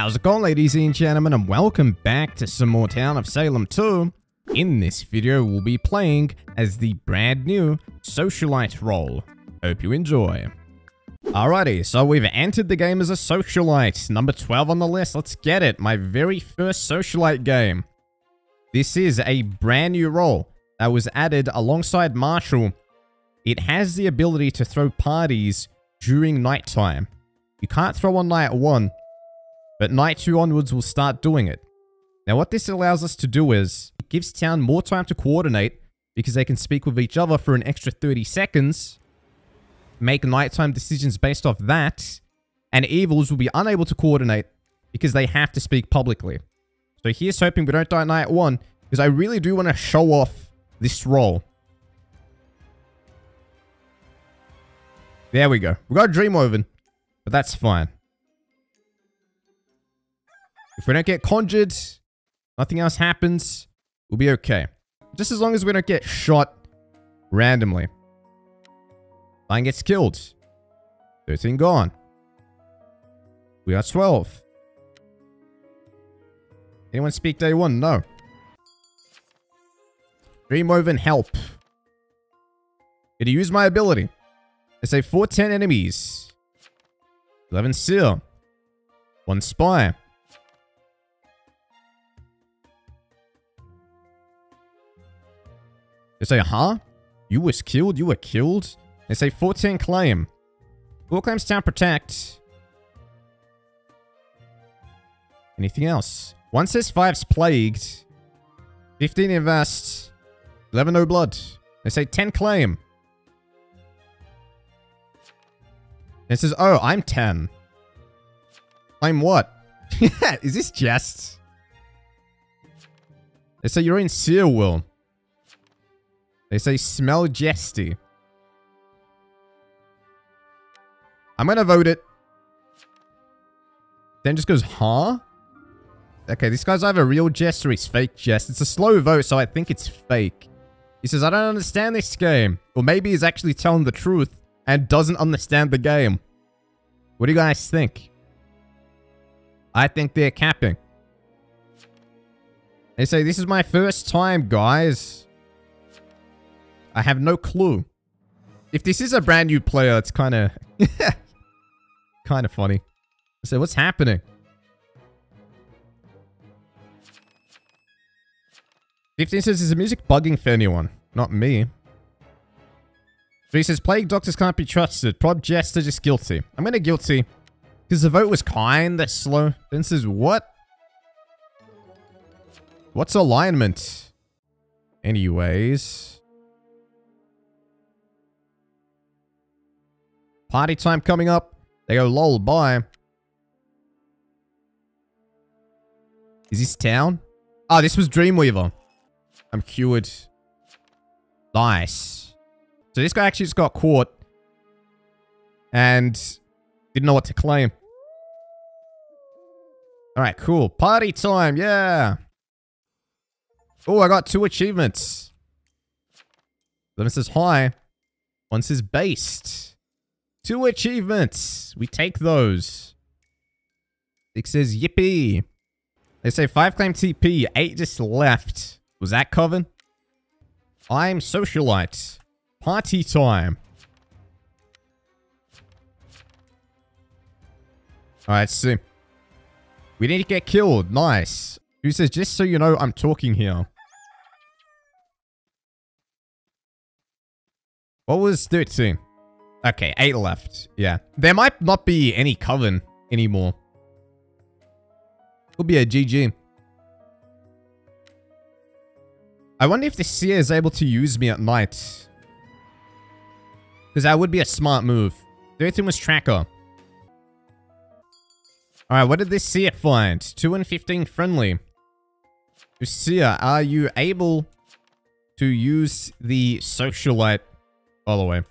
How's it going ladies and gentlemen and welcome back to some more Town of Salem 2. In this video we'll be playing as the brand new Socialite role. Hope you enjoy. Alrighty, so we've entered the game as a Socialite. Number 12 on the list, let's get it. My very first Socialite game. This is a brand new role that was added alongside Marshal. It has the ability to throw parties during nighttime. You can't throw on night 1, but night 2 onwards will start doing it. Now what this allows us to do is, it gives town more time to coordinate because they can speak with each other for an extra 30 seconds, make nighttime decisions based off that, and evils will be unable to coordinate because they have to speak publicly. So here's hoping we don't die night 1, because I really do want to show off this role. There we go. We got Dreamwoven, but that's fine. If we don't get conjured, nothing else happens, we'll be okay. Just as long as we don't get shot randomly. Nine gets killed. 13 gone. We are 12. Anyone speak day one? No. Dreamwoven help. Did he use my ability? They say 410 enemies. 11 seal. 1 spy. They say, huh? You was killed? You were killed? They say 14 claim. Who claims town protect? Anything else? One says five's plagued. 15 invest. 11 no blood. They say 10 claim. It says, oh, I'm 10. I'm what? Is this jest? They say you're in Seer Will. They say smell jesty. I'm gonna vote it. Then just goes, huh? Okay, this guy's either real jest or he's fake jest. It's a slow vote, so I think it's fake. He says, I don't understand this game. Or maybe he's actually telling the truth and doesn't understand the game. What do you guys think? I think they're capping. They say, this is my first time, guys. I have no clue. If this is a brand new player, it's kind of... kind of funny. So what's happening? 15 says, is the music bugging for anyone? Not me. 3 says, plague doctors can't be trusted. Prob Jester just guilty. I'm gonna guilty. Because the vote was kinda slow. Then says, what? What's alignment? Anyways. Party time coming up. They go, lol, bye. Is this town? Oh, this was Dreamweaver. I'm cured. Nice. So this guy actually just got caught. And didn't know what to claim. Alright, cool. Party time, yeah. Oh, I got two achievements. One says high. One says based. Two achievements. We take those. Six says yippee. They say five claim TP, eight just left. Was that Coven? I'm Socialite. Party time. Alright, see. We need to get killed. Nice. Who says, just so you know, I'm talking here. What was 13? Okay, 8 left. Yeah. There might not be any Coven anymore. Could be a GG. I wonder if the seer is able to use me at night. Because that would be a smart move. 13 was tracker. Alright, what did this seer find? 2 and 15 friendly. Seer, are you able to use the socialite all the way?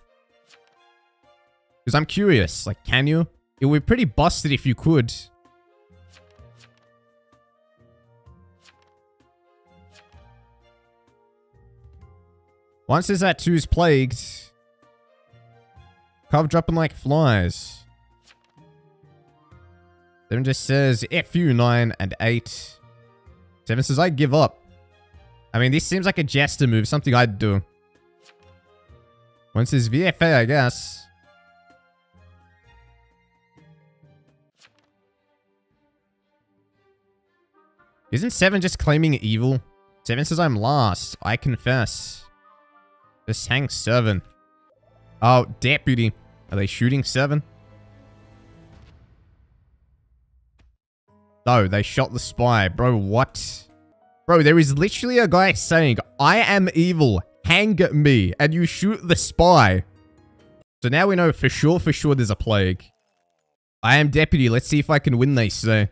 Because I'm curious, like, can you? It would be pretty busted if you could. Once is that two's plagued. Cov dropping like flies. Seven just says FU 9 and 8. Seven says I give up. I mean, this seems like a jester move, something I'd do. One says VFA, I guess. Isn't Seven just claiming evil? Seven says I'm lost. I confess. Just hang Seven. Oh, deputy. Are they shooting Seven? No, they shot the spy. Bro, what? Bro, there is literally a guy saying, I am evil. Hang me. And you shoot the spy. So now we know for sure, for sure there's a plague. I am deputy. Let's see if I can win, they say.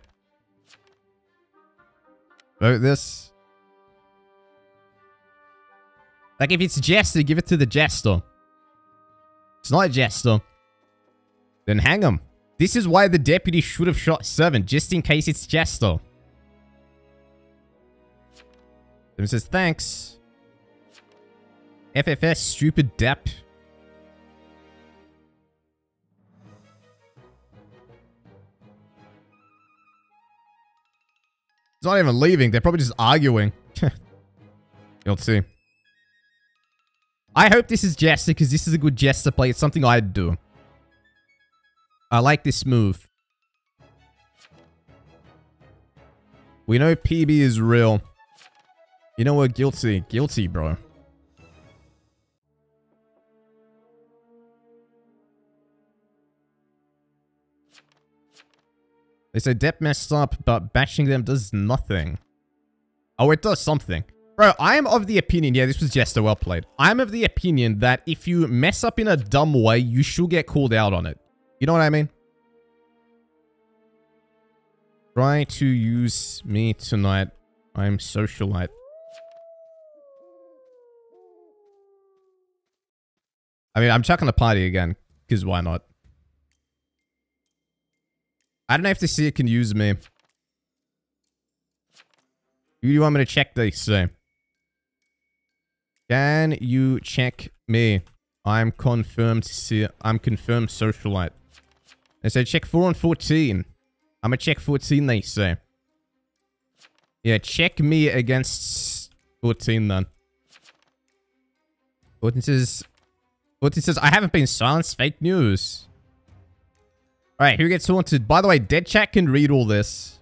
Vote this. Like, if it's Jester, give it to the Jester. It's not a Jester. Then hang him. This is why the deputy should have shot Seven, just in case it's Jester. Seven says, thanks. FFS, stupid dep. Not even leaving. They're probably just arguing. You'll see. I hope this is Jester because this is a good Jester play. It's something I'd do. I like this move. We know PB is real. You know what? Guilty. Guilty, bro. They say Dep messed up, but bashing them does nothing. Oh, it does something. Bro, I am of the opinion, yeah, this was just a well played. I'm of the opinion that if you mess up in a dumb way, you should get called out on it. You know what I mean? Try to use me tonight. I'm socialite. I mean, I'm chucking the party again, because why not? I don't know if the seer can use me. You want me to check this? Can you check me? I'm confirmed. I'm confirmed socialite. They say check 4 and 14. I'm gonna check 14, they say. Yeah, check me against 14 then. 14 says... 14 says, I haven't been silenced. Fake news. Alright, who gets haunted? By the way, Dead Chat can read all this.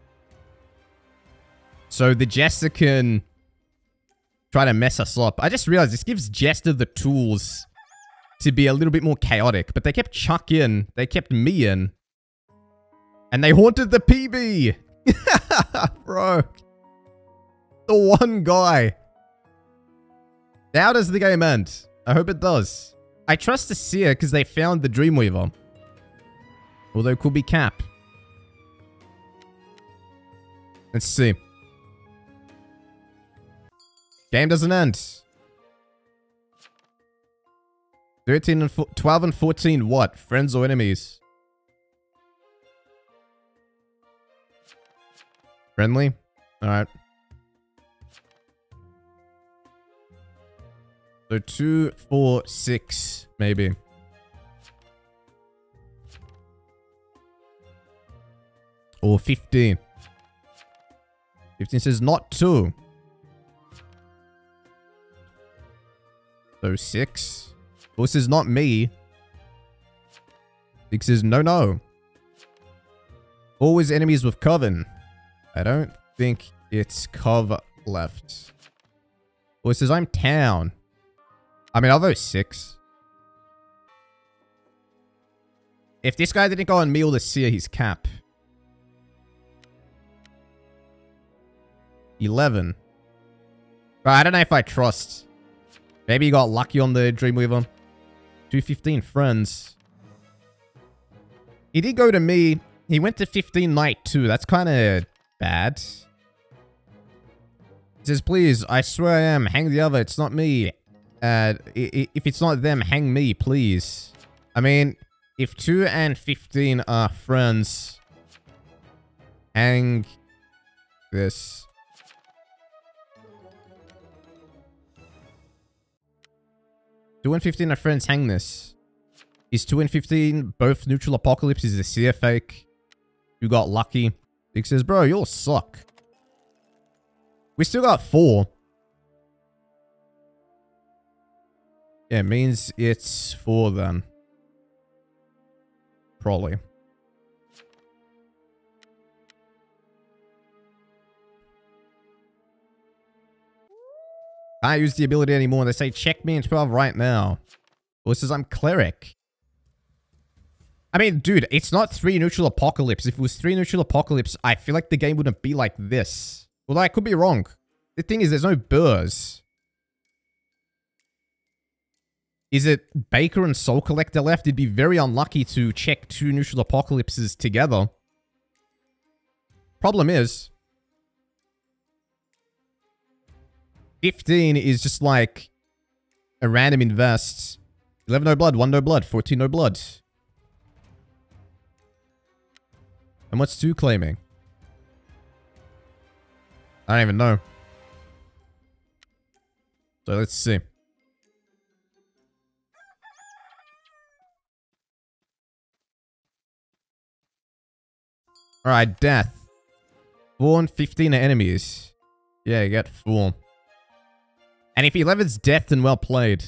So the Jester can try to mess us up. I just realized this gives Jester the tools to be a little bit more chaotic. But they kept Chuck in. They kept me in. And they haunted the PB. Bro. The one guy. How does the game end? I hope it does. I trust the Seer because they found the Dreamweaver. Although it could be Cap. Let's see. Game doesn't end. 13 and 12 and 14 what? Friends or enemies? Friendly? Alright. So two, four, six, maybe. Or 15. 15 says not 2. So 6. 4 says not me. 6 says no, no. Always enemies with Coven. I don't think it's Cov left. 4 says I'm town. I mean, I'll vote 6. If this guy didn't go on me or the seer, he's cap. 11. But I don't know if I trust. Maybe you got lucky on the Dreamweaver. 215 friends. He did go to me. He went to 15 night two. That's kind of bad. He says, please, I swear I am. Hang the other. It's not me. Uh, if it's not them, hang me, please. I mean, if 2 and 15 are friends, hang this. 2 and 15 are friends, hang this. Is 2 and 15 both neutral apocalypse? Is the seer fake? You got lucky. Dick says, bro, you'll suck. We still got four. Yeah, it means it's four then. Probably. Can't use the ability anymore. They say, check me in 12 right now. Well, it says I'm cleric. I mean, dude, it's not 3 neutral apocalypse. If it was 3 neutral apocalypse, I feel like the game wouldn't be like this. Well, I could be wrong. The thing is, there's no burrs. Is it Baker and Soul Collector left? It'd be very unlucky to check two neutral apocalypses together. Problem is, 15 is just like a random invest. 11 no blood, 1 no blood, 14 no blood. And what's 2 claiming? I don't even know. So let's see. Alright, death. 4 and 15 enemies. Yeah, you get 4. And if 11's death, then well played.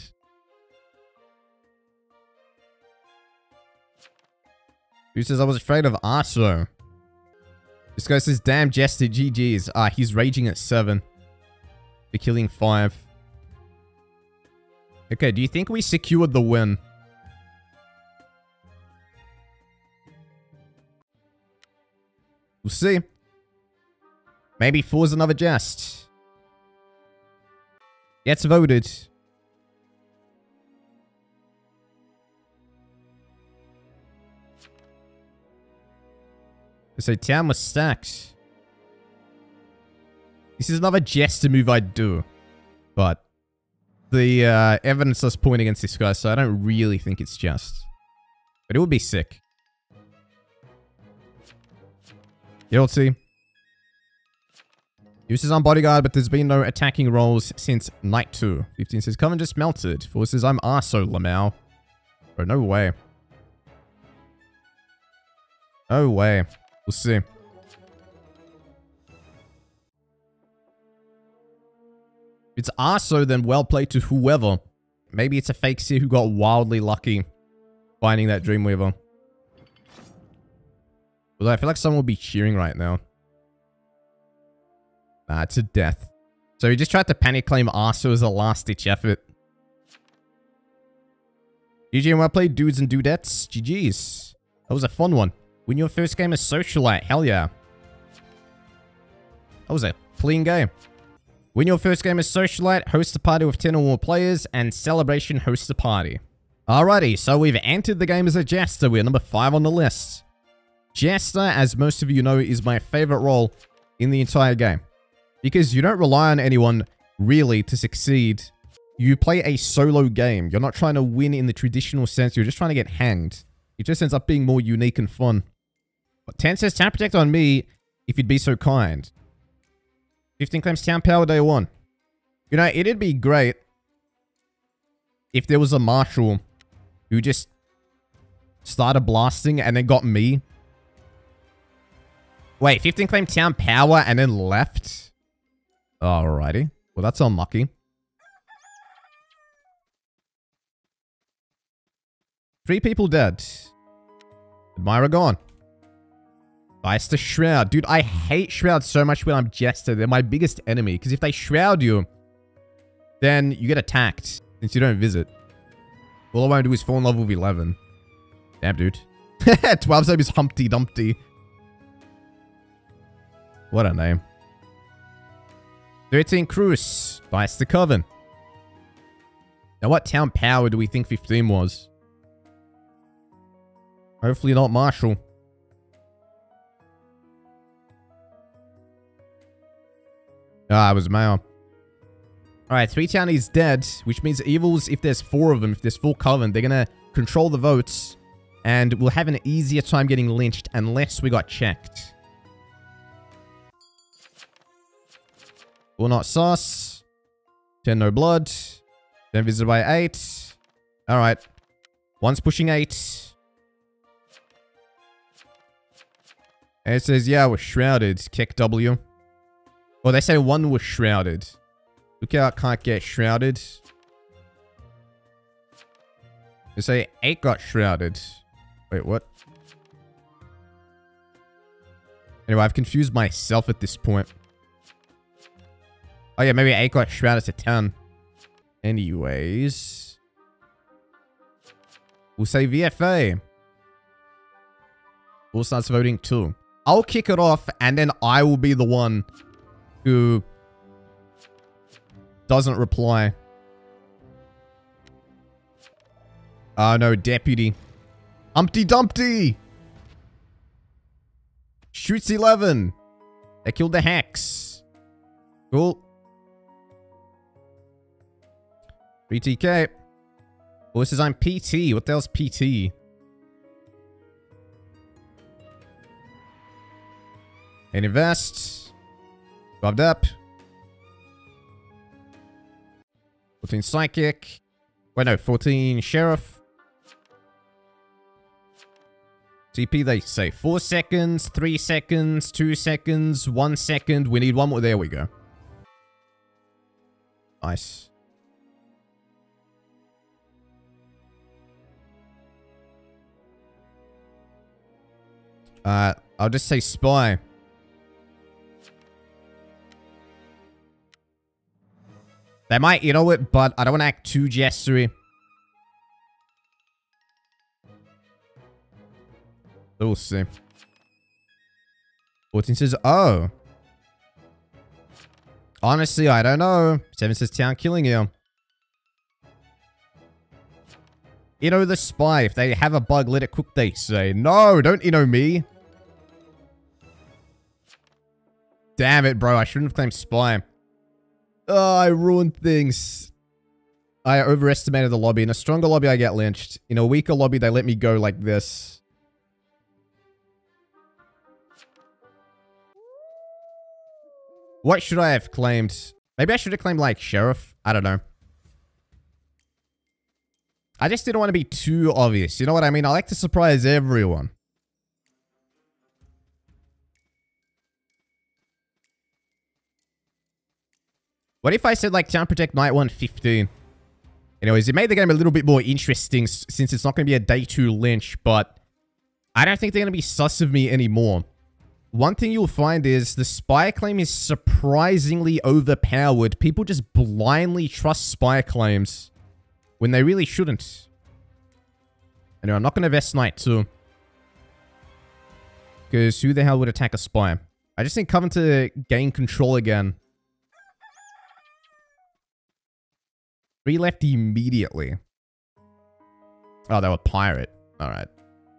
Who says I was afraid of Arso? This guy says, damn Jester, GG's. Ah, he's raging at 7. For killing 5. Okay, do you think we secured the win? We'll see. Maybe four's another jest. Gets voted. So town was stacked. This is another jester move I'd do. But the uh, evidence does point against this guy, so I don't really think it's just. But it would be sick. Guilty. Uses on bodyguard, but there's been no attacking rolls since night 2. 15 says, Coven just melted. 4 says, I'm Arso, Lamau. Bro, no way. No way. We'll see. If it's Arso, then well played to whoever. Maybe it's a fake seer who got wildly lucky finding that Dreamweaver. Although I feel like someone will be cheering right now. Uh, nah, it's a death. So he just tried to panic claim Arso as a last-ditch effort. GG and well played, dudes and dudettes. GG's. That was a fun one. Win your first game as Socialite. Hell yeah. That was a clean game. Win your first game as Socialite, host a party with 10 or more players, and Celebration host a party. Alrighty, so we've entered the game as a Jester. We're number 5 on the list. Jester, as most of you know, is my favorite role in the entire game. Because you don't rely on anyone, really, to succeed. You play a solo game. You're not trying to win in the traditional sense. You're just trying to get hanged. It just ends up being more unique and fun. But 10 says, Town Protect on me if you'd be so kind. 15 claims Town Power Day 1. You know, it'd be great if there was a marshal who just started blasting and then got me Wait, 15 claimed town power and then left? Alrighty. Well, that's unlucky. Three people dead. Admirer gone. Ice the Shroud. Dude, I hate Shroud so much when I'm Jester. They're my biggest enemy. Because if they Shroud you, then you get attacked. Since you don't visit. All I want to do is fall in love with 11. Damn, dude. 12's name is Humpty Dumpty. What a name. 13 Cruz. Bites the Coven. Now, what town power do we think 15 was? Hopefully not Marshal. Ah, it was Mayor. Alright, three town is dead, which means evils, if there's four of them, if there's full coven, they're gonna control the votes, and we'll have an easier time getting lynched unless we got checked. Will not sauce. 10 no blood. Then visited by 8. Alright. One's pushing 8. And it says, yeah, we're shrouded. Kick W. Well, they say one was shrouded. Look out, can't get shrouded. They say eight got shrouded. Wait, what? Anyway, I've confused myself at this point. Oh yeah, maybe eight got shrouded to 10. Anyways. We'll say VFA. We'll start voting too. I'll kick it off and then I will be the one who doesn't reply. Oh no, deputy. Humpty Dumpty! Shoots 11. They killed the Hex. Cool. 3TK. Well, this is I'm PT. What the hell's PT? And invest. Bobbed up. 14 Psychic. Wait, no. 14 Sheriff. TP, they say 4 seconds, 3 seconds, 2 seconds, 1 second. We need one more. There we go. Nice. Uh, I'll just say spy. They might, you know what, but I don't want to act too gestury. We'll see. 14 says, oh. Honestly, I don't know. 7 says town killing you. You know the spy. If they have a bug, let it cook, they say. No, don't you know me. Damn it, bro. I shouldn't have claimed spy. Oh, I ruined things. I overestimated the lobby. In a stronger lobby, I get lynched. In a weaker lobby, they let me go like this. What should I have claimed? Maybe I should have claimed, like, sheriff. I don't know. I just didn't want to be too obvious. You know what I mean? I like to surprise everyone. What if I said like Town Protect Night 115? Anyways, it made the game a little bit more interesting since it's not going to be a day two lynch, but I don't think they're going to be sus of me anymore. One thing you'll find is the spy claim is surprisingly overpowered. People just blindly trust spy claims when they really shouldn't. Anyway, I'm not going to vest night two. Because who the hell would attack a spy? I just need Coven to gain control again. Three left immediately. Oh, they were pirate. Alright.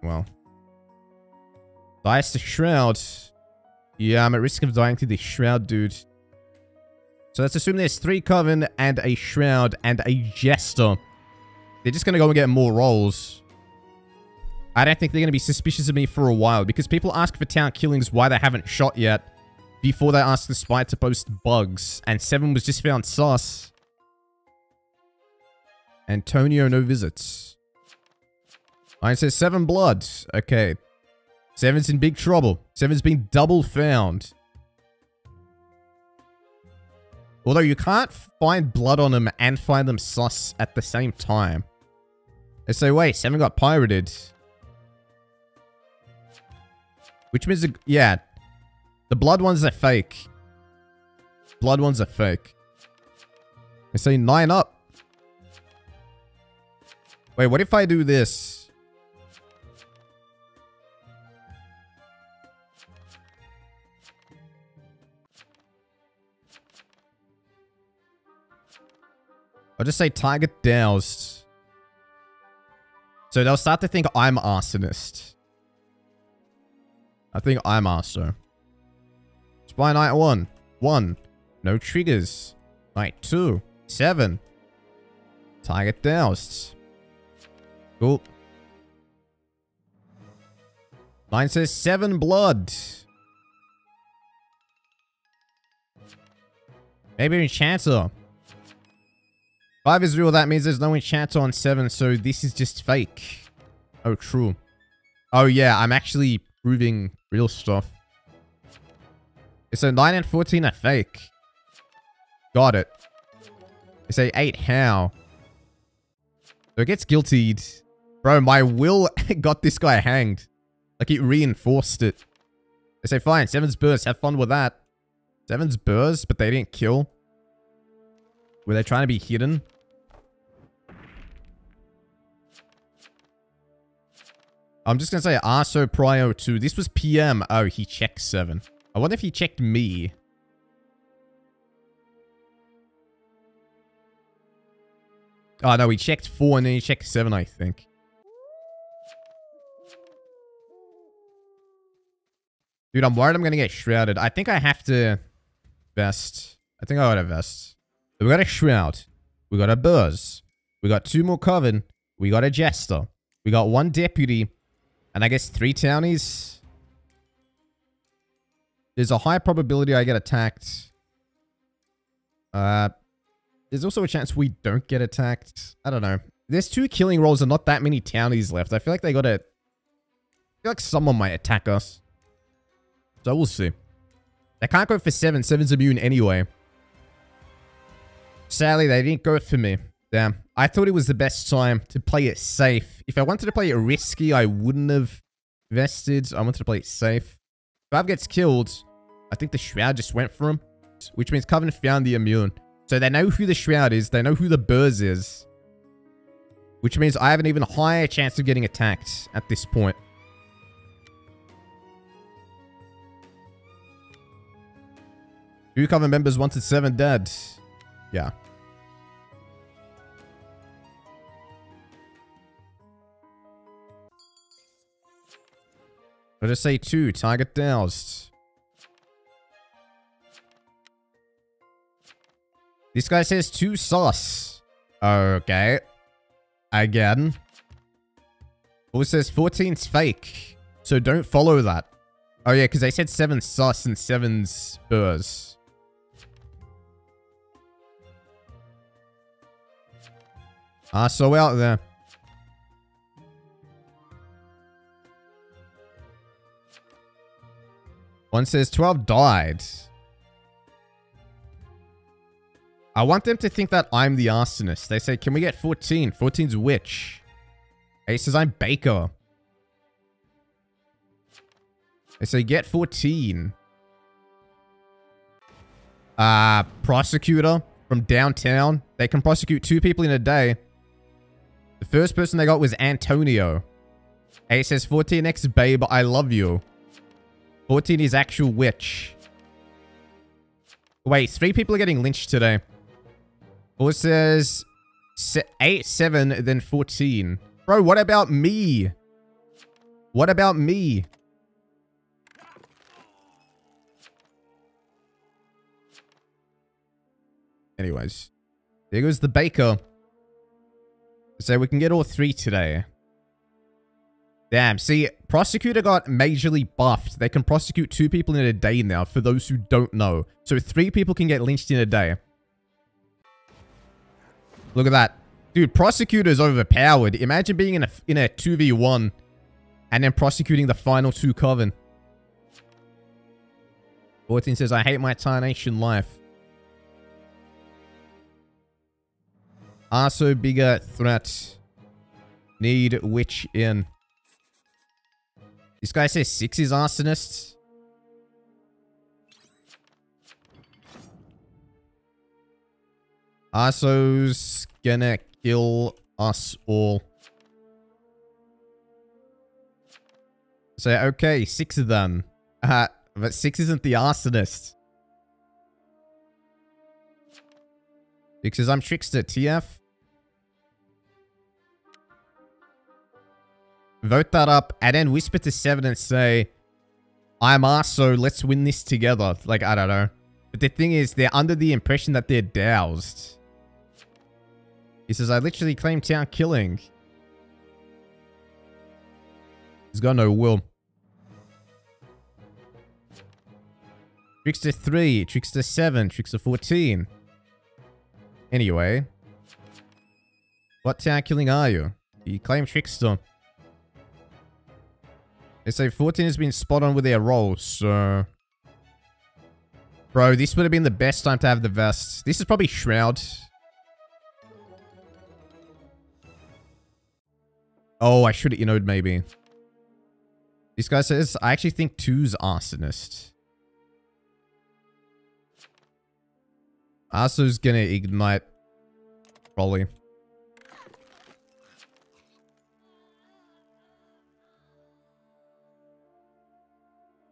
Well. Dice the Shroud. Yeah, I'm at risk of dying to the Shroud, dude. So let's assume there's three Coven and a Shroud and a Jester. They're just going to go and get more rolls. I don't think they're going to be suspicious of me for a while because people ask for town killings why they haven't shot yet before they ask the spy to post bugs. And 7 was just found sus. Antonio, no visits. I says seven blood. Okay. Seven's in big trouble. Seven's been double found. Although you can't find blood on them and find them sus at the same time. And say, wait, Seven got pirated. Which means, yeah, the blood ones are fake. Blood ones are fake. I say nine up. Wait, what if I do this? I'll just say target doused. So they'll start to think I'm arsonist. I think I'm arso. Spy night one. One. No triggers. Night two. Seven. Target doused. Cool. Mine says seven blood. Maybe enchanter. Five is real, that means there's no enchanter on seven, so this is just fake. Oh, true. Oh, yeah, I'm actually proving real stuff. So 9 and 14 are fake. Got it. They say 8 how? So it gets guiltied. Bro, my will got this guy hanged. Like it reinforced it. They say fine, 7's burst, have fun with that. 7's burst, but they didn't kill. Were they trying to be hidden? I'm just going to say Arso Prio 2. This was PM. Oh, he checked 7. I wonder if he checked me. Oh, no, he checked 4 and then he checked 7, I think. Dude, I'm worried I'm to get shrouded. I think I have to vest. I think I got to vest. So we got a shroud. We got a buzz. We got two more coven. We got a jester. We got one deputy. And I guess three townies. There's a high probability I get attacked. Uh, there's also a chance we don't get attacked. I don't know. There's two killing rolls and not that many townies left. I feel like they got to... I feel like someone might attack us. So we'll see. They can't go for 7. 7's immune anyway. Sadly, they didn't go for me. Damn. I thought it was the best time to play it safe. If I wanted to play it risky, I wouldn't have vested. I wanted to play it safe. Vav gets killed, I think the Shroud just went for him. Which means Coven found the immune. So they know who the Shroud is. They know who the Burz is. Which means I have an even higher chance of getting attacked at this point. Two Coven members wanted seven dead. Yeah. Let us say two. Target doused. This guy says two sauce. Okay. Again. Oh, says 14's fake. So don't follow that. Oh yeah, because they said 7 sus and 7's burrs. Ah, so out there. One says 12 died. I want them to think that I'm the arsonist. They say, can we get 14? 14's witch. He says, I'm Baker. They say, get 14. Uh, prosecutor from downtown. They can prosecute two people in a day. The first person they got was Antonio. He says, 14x babe, I love you. 14 is actual witch. Wait, three people are getting lynched today. Or says 8, 7, then 14. Bro, what about me? What about me? Anyways. There goes the baker. So we can get all three today. Damn, see, Prosecutor got majorly buffed. They can prosecute two people in a day now, for those who don't know. So three people can get lynched in a day. Look at that. Dude, Prosecutor's overpowered. Imagine being in a, in a 2v1 and then prosecuting the final two coven. 14 says, I hate my tarnation life. Also bigger threat. Need witch in. This guy says six is arsonist. Arso's gonna kill us all. So, okay, six of them. Uh, but six isn't the arsonist. Because I'm Trickster, TF. Vote that up and then whisper to Seven and say, I'm Arso, let's win this together. Like, I don't know. But the thing is, they're under the impression that they're doused. He says, I literally claim town killing. He's got no will. Trickster 3, Trickster 7, Trickster 14. Anyway. What town killing are you? You claim Trickster. They say 14 has been spot on with their rolls, so... Bro, this would have been the best time to have the vest. This is probably Shroud. Oh, I should have innoed maybe. This guy says, I actually think two's arsonist. Arso's gonna ignite. Probably.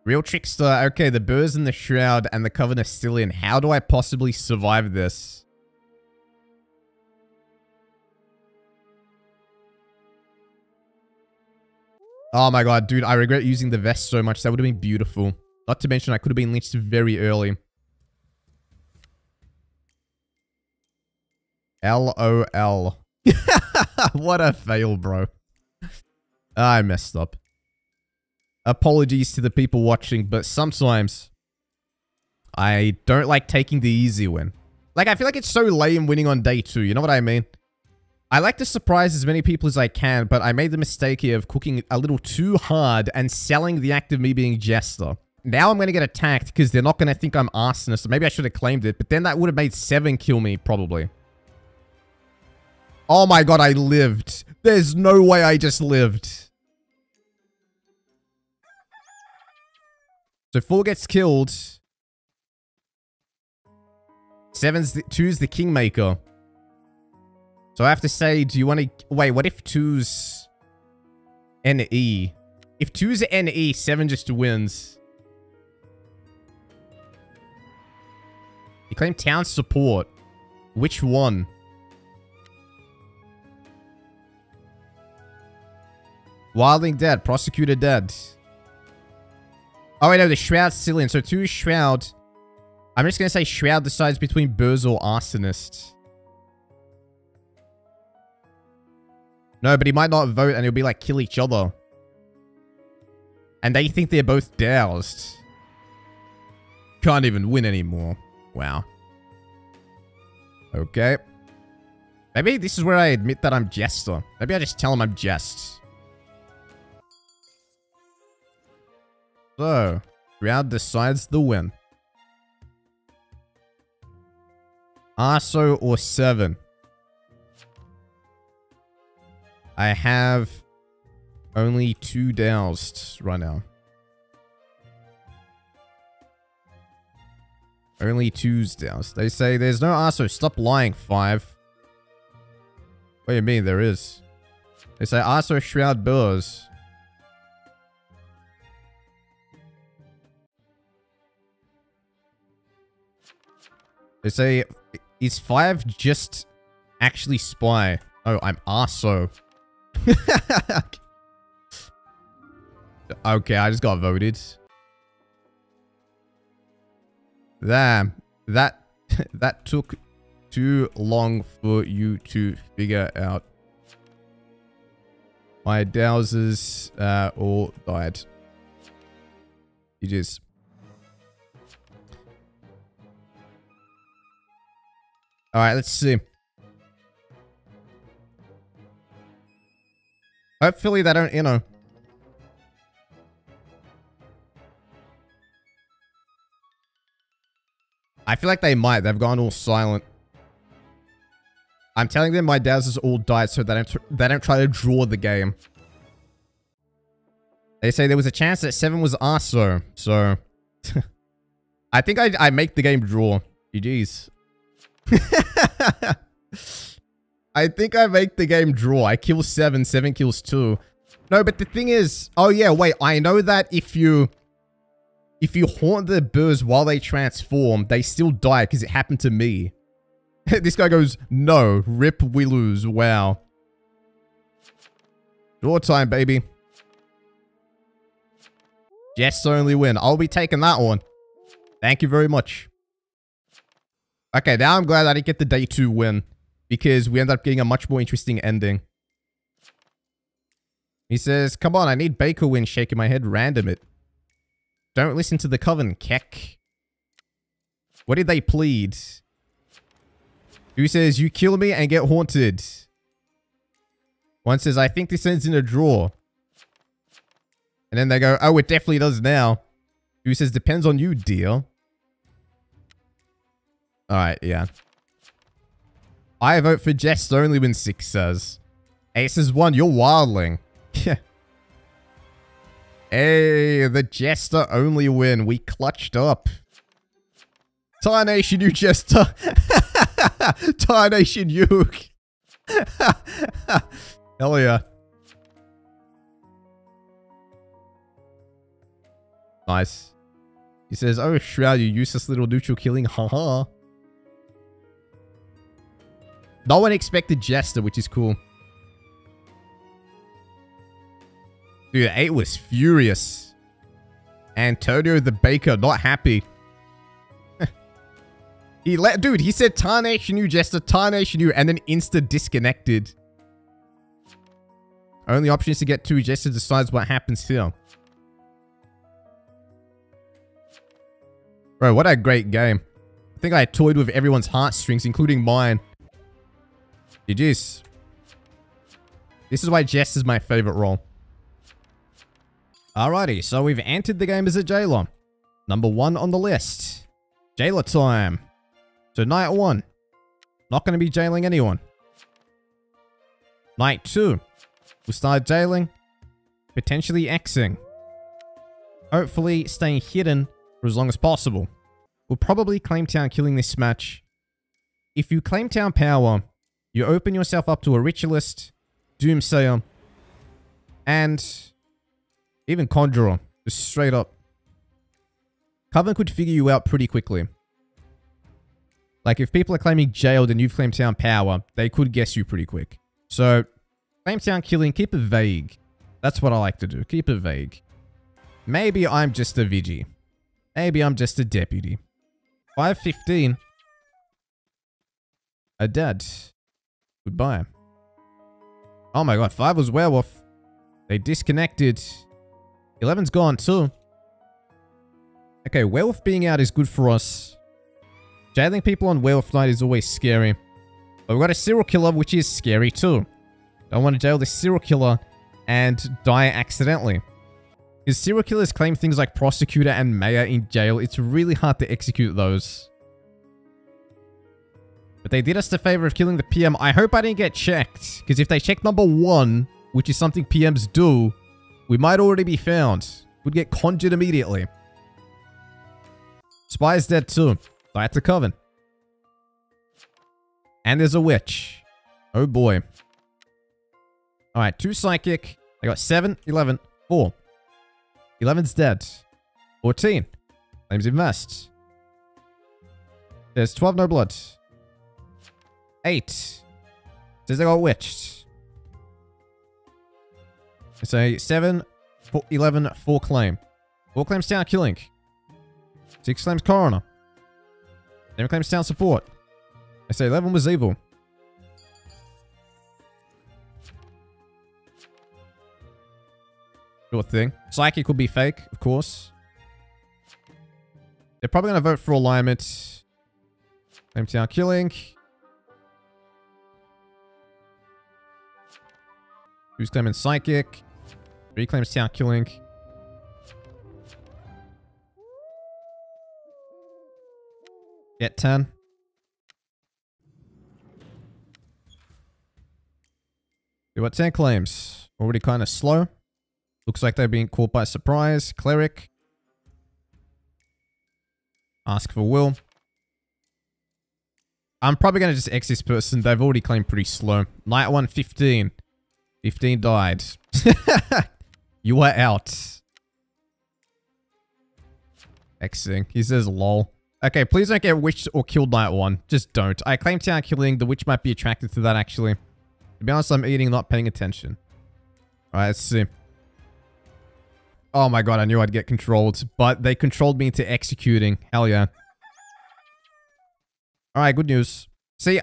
Real trickster. Okay, the Burrs in the Shroud and the Coven are still in. How do I possibly survive this? Oh my god, dude, I regret using the vest so much. That would have been beautiful. Not to mention, I could have been lynched very early. L-O-L. what a fail, bro. I messed up. Apologies to the people watching, but sometimes I don't like taking the easy win. Like, I feel like it's so lame winning on day two. You know what I mean? I like to surprise as many people as I can, but I made the mistake here of cooking a little too hard and selling the act of me being Jester. Now I'm going to get attacked because they're not going to think I'm arsonist. So maybe I should have claimed it, but then that would have made seven kill me, probably. Oh my god, I lived. There's no way I just lived. So four gets killed. Seven's the, two's the kingmaker. So I have to say, do you want to... Wait, what if two's NE? If two's NE, seven just wins. You claim town support. Which one? Wildling dead. Prosecutor dead. Oh, wait, no. The Shroud's still in. So two Shroud. I'm just going to say Shroud decides between or Arsonist. No, but he might not vote and he'll be like, kill each other. And they think they're both doused. Can't even win anymore. Wow. Okay. Maybe this is where I admit that I'm Jester. Maybe I just tell him I'm Jest. So, Shroud decides the win. Arso or 7? I have only two doused right now. Only two's doused. They say there's no Arso. Stop lying, five. What do you mean there is? They say Arso Shroud Burrs. Say, is five just actually spy? Oh, I'm Arso. okay, I just got voted. Damn, that that took too long for you to figure out. My dowsers uh, all died. You just All right, let's see. Hopefully they don't, you know. I feel like they might. They've gone all silent. I'm telling them my dazzers all died so they don't, they don't try to draw the game. They say there was a chance that 7 was Arso, so... I think I, I make the game draw. GG's. I think I make the game draw. I kill seven, seven kills two. No, but the thing is, oh yeah, wait, I know that if you, if you haunt the Burrs while they transform, they still die because it happened to me. this guy goes, no, rip, we lose, wow. Draw time, baby. Yes, only win. I'll be taking that one. Thank you very much. Okay, now I'm glad I didn't get the day two win. Because we end up getting a much more interesting ending. He says, come on, I need Baker win shaking my head random it. Don't listen to the coven, keck. What did they plead? Who says, you kill me and get haunted? One says, I think this ends in a draw. And then they go, oh, it definitely does now. Who says, depends on you, dear. Alright, yeah. I vote for Jester only when six says. Aces one, you're wildling. Yeah. hey, the Jester only win. We clutched up. Tarnation, you Jester. Tarnation, you. Hell yeah. Nice. He says, Oh, Shroud, you useless little neutral killing. Haha. No one expected Jester, which is cool. Dude, 8 was furious. Antonio the Baker, not happy. he let, dude, he said Tarnation you, Jester, Tarnation you, and then insta disconnected. Only option is to get two. Jester decides what happens here. Bro, what a great game. I think I toyed with everyone's heartstrings, including mine. GG's. This is why Jess is my favorite role. Alrighty, so we've entered the game as a jailer. Number one on the list. Jailer time. So night one. Not going to be jailing anyone. Night two. We'll start jailing. Potentially Xing. Hopefully staying hidden for as long as possible. We'll probably claim town killing this match. If you claim town power, you open yourself up to a ritualist, doomsayer, and even conjurer. Just straight up. Coven could figure you out pretty quickly. Like if people are claiming jailed and you've claimed town power, they could guess you pretty quick. So claim town killing, keep it vague. That's what I like to do. Keep it vague. Maybe I'm just a Vigi. Maybe I'm just a deputy. 515. A dead. Goodbye. Oh my god, 5 was werewolf. They disconnected. 11's gone too. Okay, werewolf being out is good for us. Jailing people on werewolf night is always scary. But we've got a serial killer, which is scary too. Don't want to jail this serial killer and die accidentally. Because serial killers claim things like prosecutor and mayor in jail. It's really hard to execute those. But they did us the favor of killing the PM. I hope I didn't get checked. Because if they check number one, which is something PMs do, we might already be found. We'd get conjured immediately. Spy is dead too. That's a coven. And there's a witch. Oh boy. Alright, two psychic. I got 7, 11, 4. 11's dead. 14. Claims invest. There's 12 no blood. 8. Says they got witched. So 7, four, 11, 4 claim. 4 claims town killing. 6 claims coroner. 7 claims town support. I say 11 was evil. Sure thing. Psychic could be fake, of course. They're probably going to vote for alignment. Name town killing. Who's claiming psychic? Three claims town killing. Get 10. We got 10 claims. Already kind of slow. Looks like they're being caught by surprise. Cleric. Ask for will. I'm probably going to just X this person. They've already claimed pretty slow. Night 1, 15. 15 died. you were out. Xing. He says lol. Okay, please don't get witched or killed night 1. Just don't. I claim town killing. The witch might be attracted to that actually. To be honest, I'm eating, not paying attention. Alright, let's see. Oh my god, I knew I'd get controlled, but they controlled me into executing. Hell yeah. Alright, good news. See,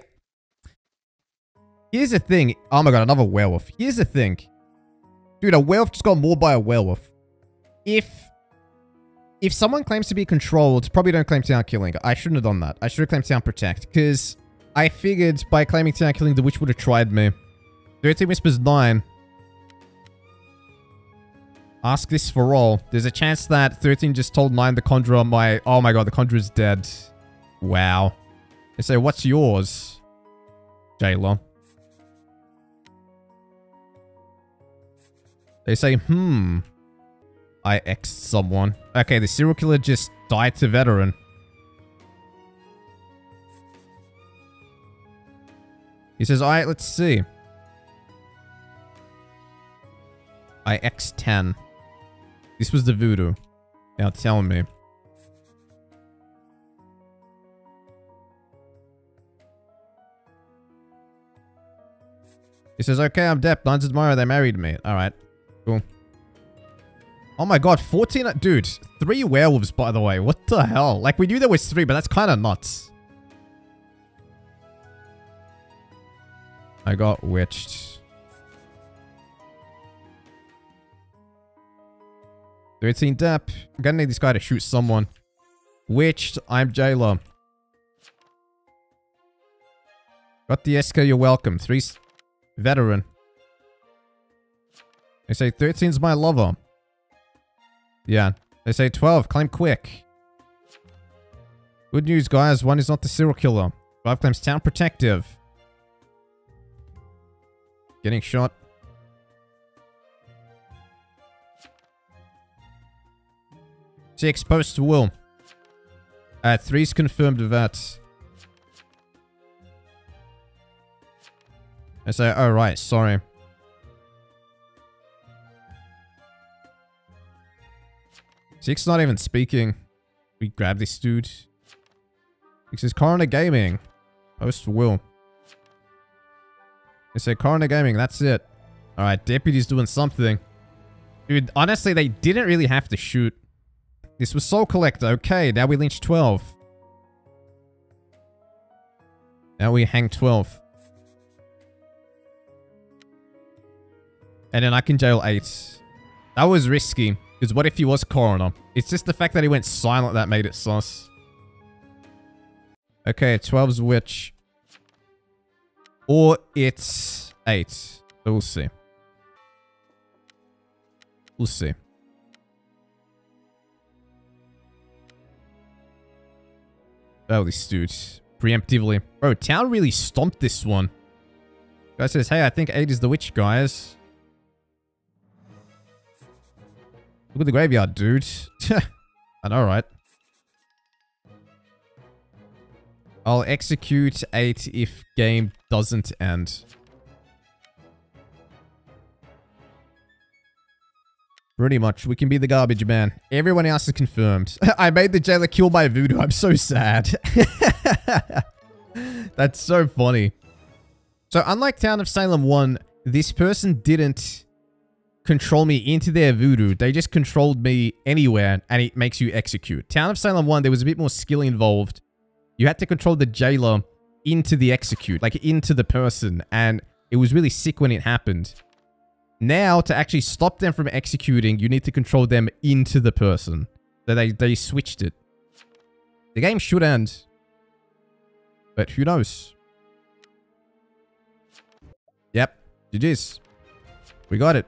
here's the thing. Oh my god, another werewolf. Here's the thing. Dude, a werewolf just got mauled by a werewolf. If if someone claims to be controlled, probably don't claim town killing. I shouldn't have done that. I should have claimed town protect, because I figured by claiming town killing, the witch would have tried me. 13 Whispers 9. Ask this for all. There's a chance that 13 just told 9 the Conjurer my... Oh my god, the Conjurer's dead. Wow. They say, what's yours? Jailer. They say, hmm. I X someone. Okay, the serial killer just died to veteran. He says, alright, let's see. I X10. This was the voodoo. Now tell me. He says, okay, I'm Depp. Nine tomorrow, they married me. Alright. Cool. Oh my god, 14... Dude, three werewolves, by the way. What the hell? Like, we knew there was three, but that's kind of nuts. I got witched. 13 Depp. I'm gonna need this guy to shoot someone. Witched. I'm jailer. Got the SK, you're welcome. Three... Veteran. They say 13's my lover. Yeah. They say 12, claim quick. Good news, guys. One is not the serial killer. Five claims town protective. Getting shot. Six post will. Uh, three's confirmed that. I say, oh right, sorry. Six not even speaking. We grab this dude. Six is Coroner Gaming. Host Will. They say Coroner Gaming, that's it. Alright, deputy's doing something. Dude, honestly, they didn't really have to shoot. This was Soul Collector. Okay, now we lynch 12. Now we hang 12. And then I can jail 8. That was risky. Because what if he was coroner? It's just the fact that he went silent that made it sus. Okay, 12's witch. Or it's 8. So we'll see. We'll see. Oh, this. Preemptively. Bro, Town really stomped this one. Guy says, hey, I think 8 is the witch, guys. Look at the graveyard, dude. I know, right? I'll execute 8 if game doesn't end. Pretty much. We can be the garbage man. Everyone else is confirmed. I made the jailer kill by voodoo. I'm so sad. That's so funny. So unlike Town of Salem 1, this person didn't control me into their voodoo. They just controlled me anywhere and it makes you execute. Town of Salem 1, there was a bit more skill involved. You had to control the jailer into the execute, like into the person. And it was really sick when it happened. Now, to actually stop them from executing, you need to control them into the person. So they, they switched it. The game should end. But who knows? Yep. GG's. We got it.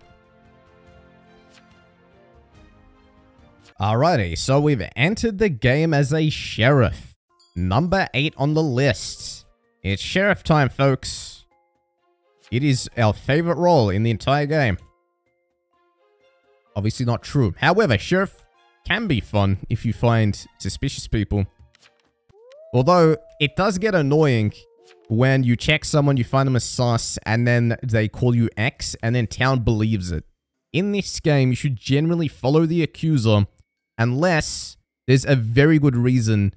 Alrighty, so we've entered the game as a sheriff. Number 8 on the list. It's sheriff time, folks. It is our favorite role in the entire game. Obviously not true. However, sheriff can be fun if you find suspicious people. Although, it does get annoying when you check someone, you find them as sus, and then they call you X, and then town believes it. In this game, you should generally follow the accuser unless there's a very good reason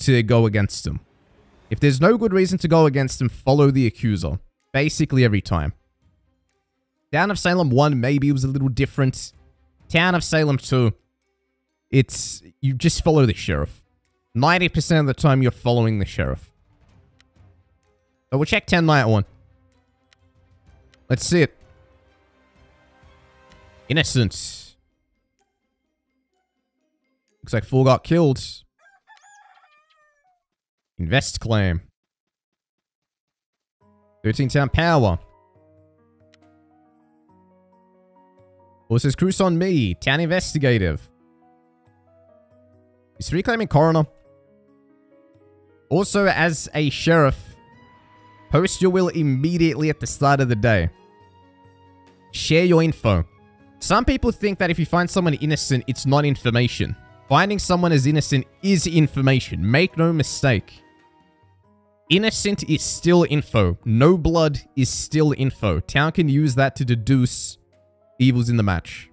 to go against them. If there's no good reason to go against them, follow the accuser. Basically every time. Town of Salem 1 maybe it was a little different. Town of Salem 2, it's, you just follow the sheriff. 90% of the time you're following the sheriff. But we'll check 10 night 1. Let's see it. Innocence. Looks like Fool got killed. Invest claim. 13 town power. Horses cruise on me. Town investigative. Is reclaiming coroner. Also, as a sheriff, post your will immediately at the start of the day. Share your info. Some people think that if you find someone innocent, it's not information. Finding someone as innocent is information. Make no mistake. Innocent is still info. No blood is still info. Town can use that to deduce evils in the match.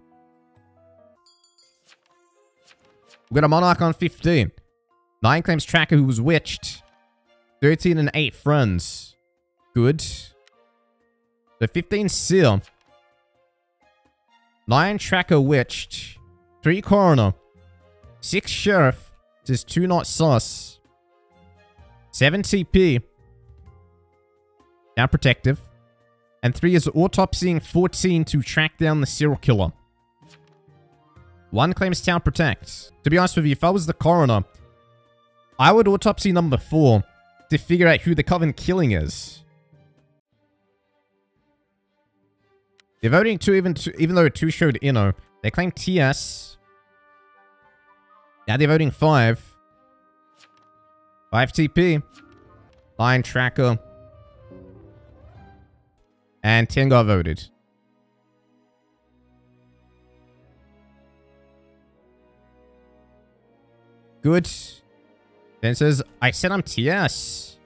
We've got a Monarch on 15. 9 claims Tracker who was witched. 13 and 8 friends. Good. The 15 Seal. 9 Tracker witched. 3 Coroner. 6 Sheriff. Just 2 not sus. 7 TP. Now Protective. And 3 is Autopsying 14 to track down the serial killer. One claims town protect. To be honest with you, if I was the coroner, I would autopsy number four to figure out who the Coven killing is. They're voting two even two, even though two showed Inno. They claim TS. Now they're voting five. Five TP. Line tracker. And 10 got voted. Good. Then says, I said I'm TS.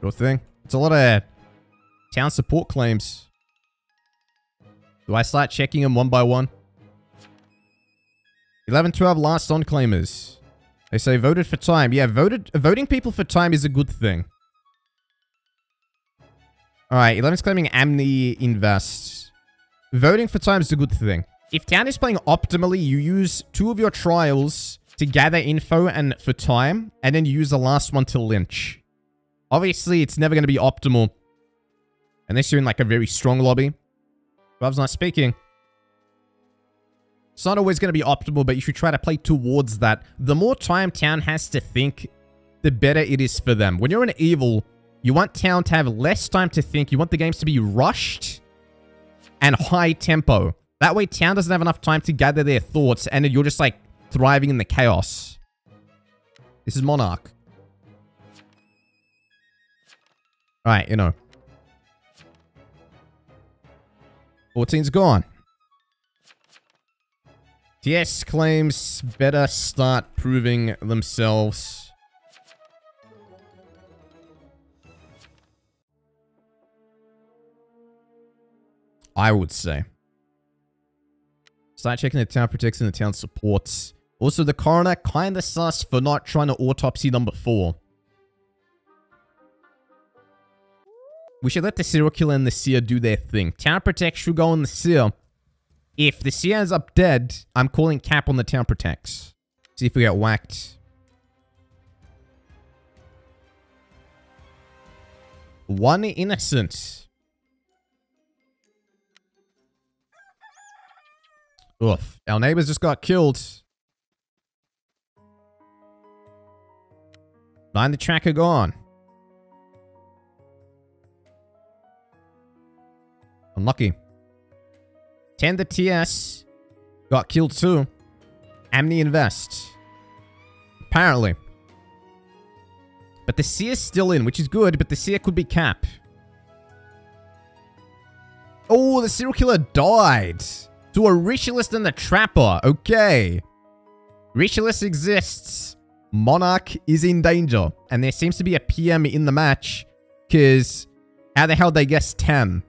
Sure thing. It's a lot of town support claims. Do I start checking them one by one? 11, 12 last on claimers. They say voted for time. Yeah, voted voting people for time is a good thing. Alright, 11's claiming Amni Invest. Voting for time is a good thing. If Town is playing optimally, you use two of your trials to gather info and for time, and then use the last one to lynch. Obviously, it's never going to be optimal. Unless you're in like a very strong lobby. Bob's not speaking. It's not always going to be optimal, but you should try to play towards that. The more time Town has to think, the better it is for them. When you're an evil, you want Town to have less time to think. You want the games to be rushed and high tempo. That way town doesn't have enough time to gather their thoughts and you're just like thriving in the chaos. This is Monarch. Right, you know. 14's gone. TS claims better start proving themselves. I would say. Start checking the town protects and the town supports. Also, the coroner kinda sus for not trying to autopsy number four. We should let the serial killer and the seer do their thing. Town protect should go on the seer. If the seer is up dead, I'm calling cap on the town protects. See if we get whacked. One innocent. Oof. Our neighbors just got killed. Nine the tracker gone. Unlucky. 10 the TS. Got killed too. Amni Invest. Apparently. But the Seer's still in, which is good, but the Seer could be Cap. Oh, the serial killer died. To a ritualist and the trapper. Okay. Ritualist exists. Monarch is in danger. And there seems to be a PM in the match. Because how the hell they guess 10?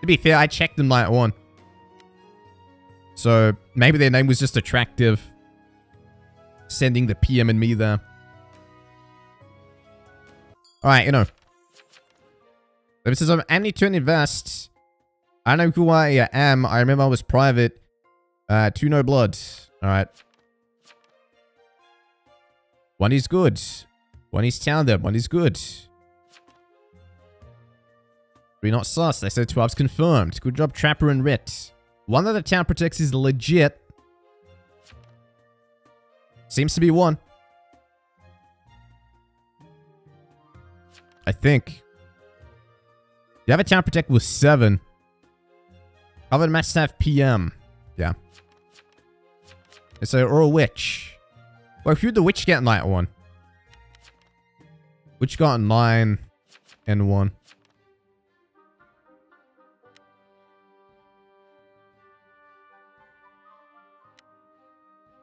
To be fair, I checked them night on. So maybe their name was just attractive. Sending the PM and me there. Alright, you know. This is an Amni to invest. I know who I am. I remember I was private. Uh, two no blood. Alright. One is good. One is talented. One is good. Three not sus. They said 12's confirmed. Good job, Trapper and Rit. One that the town protects is legit. Seems to be one. I think. You have a town protect with seven. Covered match staff PM. Yeah. It's a or a witch. Well, who'd the witch get in that one? Witch got nine and one.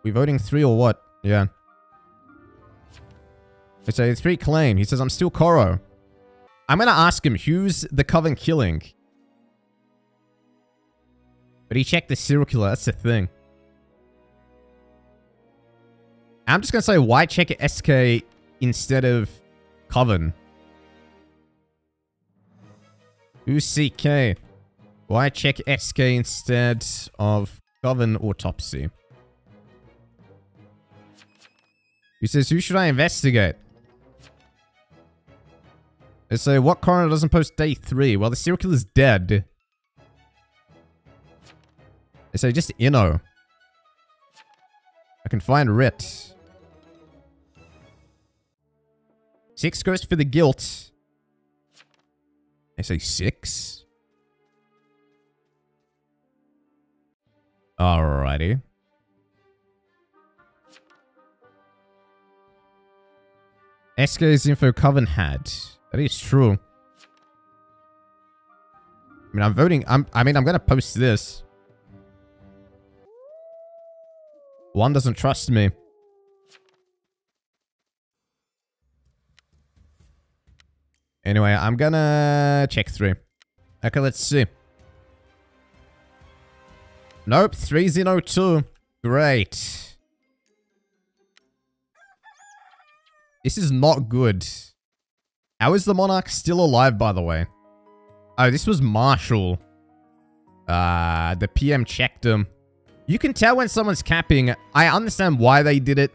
We voting three or what? Yeah. It's a three claim. He says, I'm still Koro. I'm going to ask him, who's the Coven killing? But he checked the serial killer. That's the thing. I'm just going to say, why check SK instead of Coven? Who's CK? Why check SK instead of Coven Autopsy? He says, who should I investigate? They say, what coroner doesn't post day three? Well, the serial killer's dead. They say, just Inno. I can find Rit. Six goes for the guilt. They say six. Alrighty. SK's info Coven had. That is true. I mean, I'm voting. I'm, I mean, I'm going to post this. One doesn't trust me. Anyway, I'm gonna check three. Okay, let's see. Nope, 302. Great. This is not good. How is the Monarch still alive, by the way? Oh, this was Marshal. Uh, the PM checked him. You can tell when someone's capping. I understand why they did it.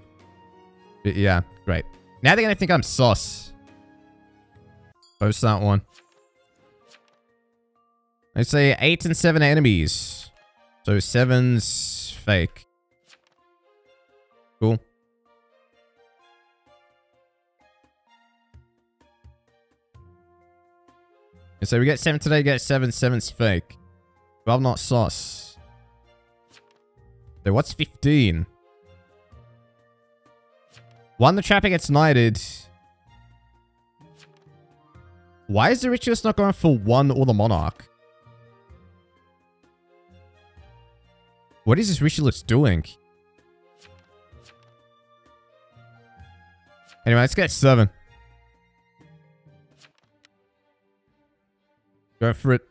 But yeah, great. Now they're going to think I'm sus. Post that one. I say 8 and 7 enemies. So 7's fake. Cool. So we get 7 today, get 7, 7's fake. 12 not sauce. So what's 15? One, the trapper gets knighted. Why is the ritualist not going for one or the monarch? What is this ritualist doing? Anyway, let's get seven. Go for it.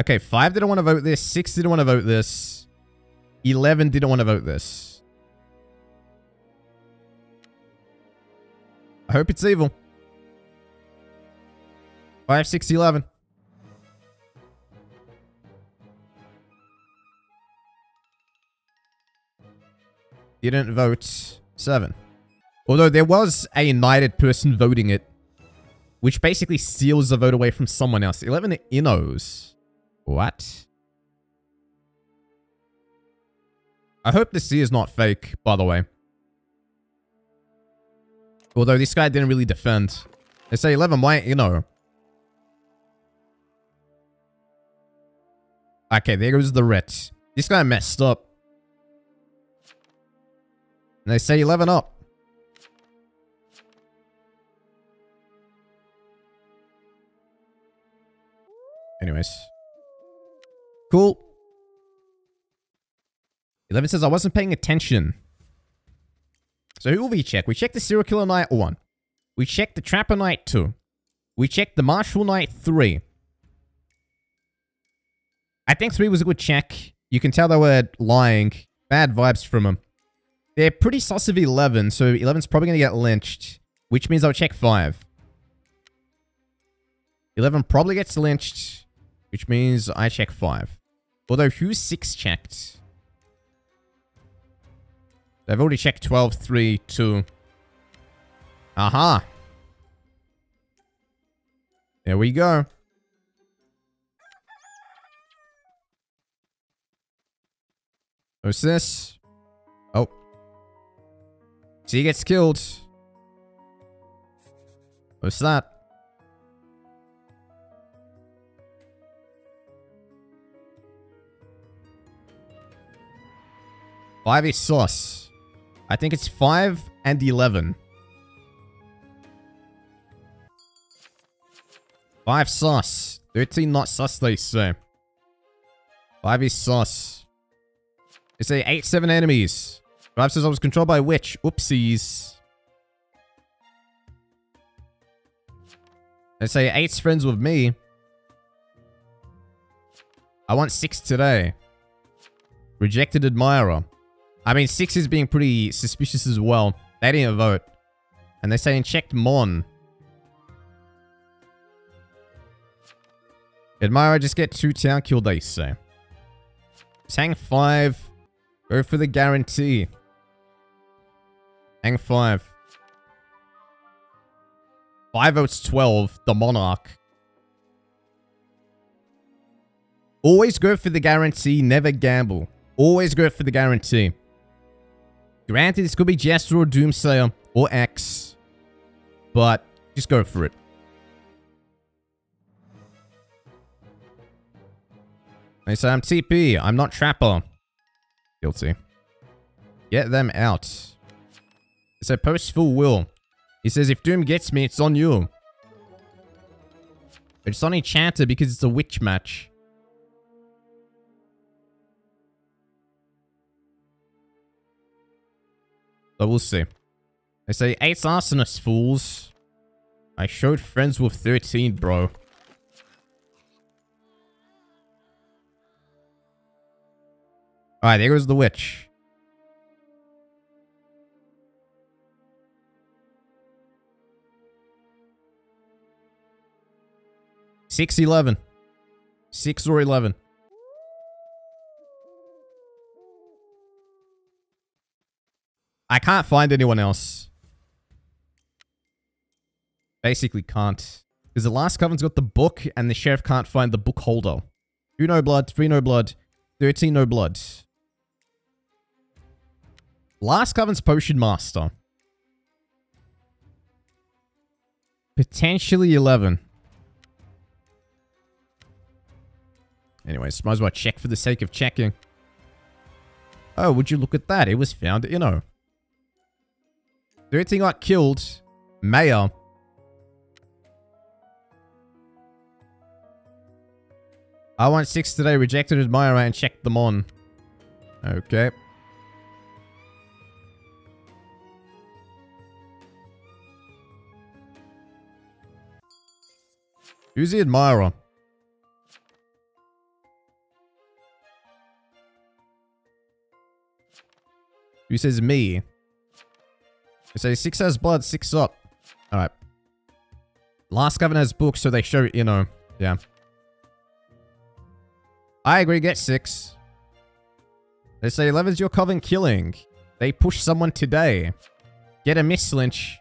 Okay, five didn't want to vote this. Six didn't want to vote this. Eleven didn't want to vote this. I hope it's evil. Five, six, eleven. Didn't vote seven. Although there was a knighted person voting it. Which basically steals the vote away from someone else. 11 Innos. What? I hope the C is not fake, by the way. Although this guy didn't really defend. They say 11 why Inno. Okay, there goes the ret. This guy messed up. And they say 11 up. Anyways. Cool. 11 says, I wasn't paying attention. So who will we check? We checked the Serial Killer Night 1. We checked the Trapper Night 2. We checked the Marshal Night 3. I think 3 was a good check. You can tell they were lying. Bad vibes from them. They're pretty sus of 11, so 11's probably going to get lynched. Which means I'll check 5. 11 probably gets lynched. Which means I check 5. Although, who's 6 checked? They've already checked 12, 3, 2. Aha. There we go. What's this? Oh. he gets killed. What's that? 5 is sus. I think it's 5 and 11. 5 sus. 13 not sus, they say. 5 is sus. They say 8, 7 enemies. 5 says I was controlled by a witch. Oopsies. They say 8's friends with me. I want 6 today. Rejected admirer. I mean, 6 is being pretty suspicious as well. They didn't vote. And they're saying checked Mon. Admirer, just get 2 town kill, they say. Hang 5. Go for the guarantee. Hang 5. 5 votes 12, the Monarch. Always go for the guarantee, never gamble. Always go for the guarantee. Granted, this could be Jester or Doomsayer or X. But just go for it. They say I'm TP. I'm not Trapper. Guilty. Get them out. It's a post full will. He says if Doom gets me, it's on you. It's on Enchanter because it's a witch match. So we'll see. They say, Eight's arsonist, fools. I showed friends with 13, bro. Alright, there goes the witch. Six eleven. Six or eleven. I can't find anyone else. Basically can't. Because the last coven's got the book and the sheriff can't find the book holder. Two no blood, three no blood, 13 no blood. Last coven's potion master. Potentially 11. Anyways, might as well check for the sake of checking. Oh, would you look at that? It was found in Inno. 13 got killed. Mayor. I want six today. Rejected admirer and checked them on. Okay. Who's the admirer? Who says me? Says six has blood, six up. Alright. Last Coven has books, so they show, you know, yeah. I agree, get six. They say 11's your Coven killing. They push someone today. Get a miss, Lynch.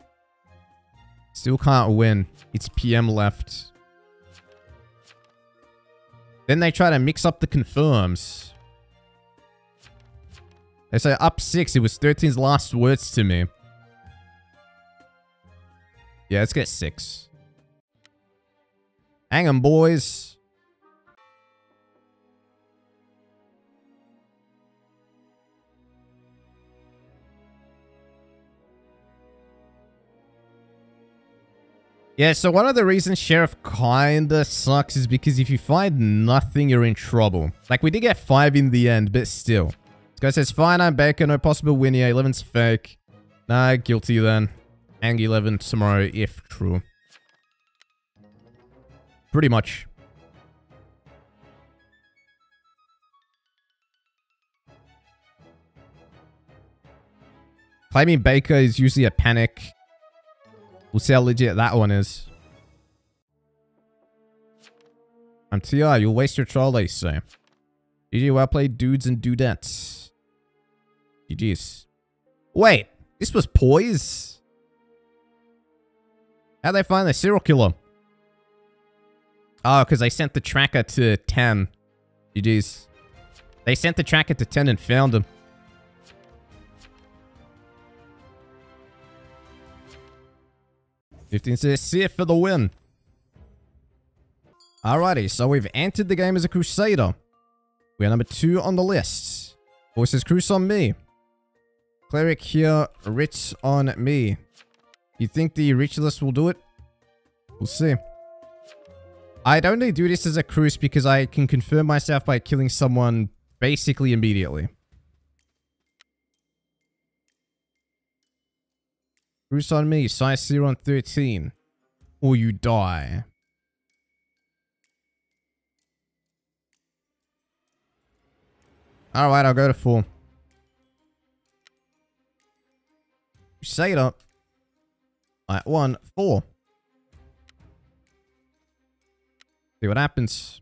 Still can't win. It's PM left. Then they try to mix up the confirms. They say up six. It was 13's last words to me. Yeah, let's get six. Hang on, boys. Yeah, so one of the reasons Sheriff kinda sucks is because if you find nothing, you're in trouble. Like, we did get five in the end, but still. This guy says, fine, I'm Baker, no possible win here, 11's fake. Nah, guilty then. Ang 11 tomorrow, if true. Pretty much. Claiming Baker is usually a panic. We'll see how legit that one is. I'm TR, you'll waste your trial, they say. GG, well played, dudes and dudettes. GG's. Wait, this was Poise? How'd they find the serial killer? Oh, because they sent the tracker to 10. GG's. They sent the tracker to 10 and found him. Fifteen says, see it for the win. Alrighty, so we've entered the game as a Crusader. We're number two on the list. Voices Cruz on me. Cleric here, rich on me. You think the ritualist will do it? We'll see. I'd only do this as a cruise because I can confirm myself by killing someone basically immediately. Cruise on me, size 0 on 13. Or you die. Alright, I'll go to 4. Crusader. Alright, 1, 4. See what happens.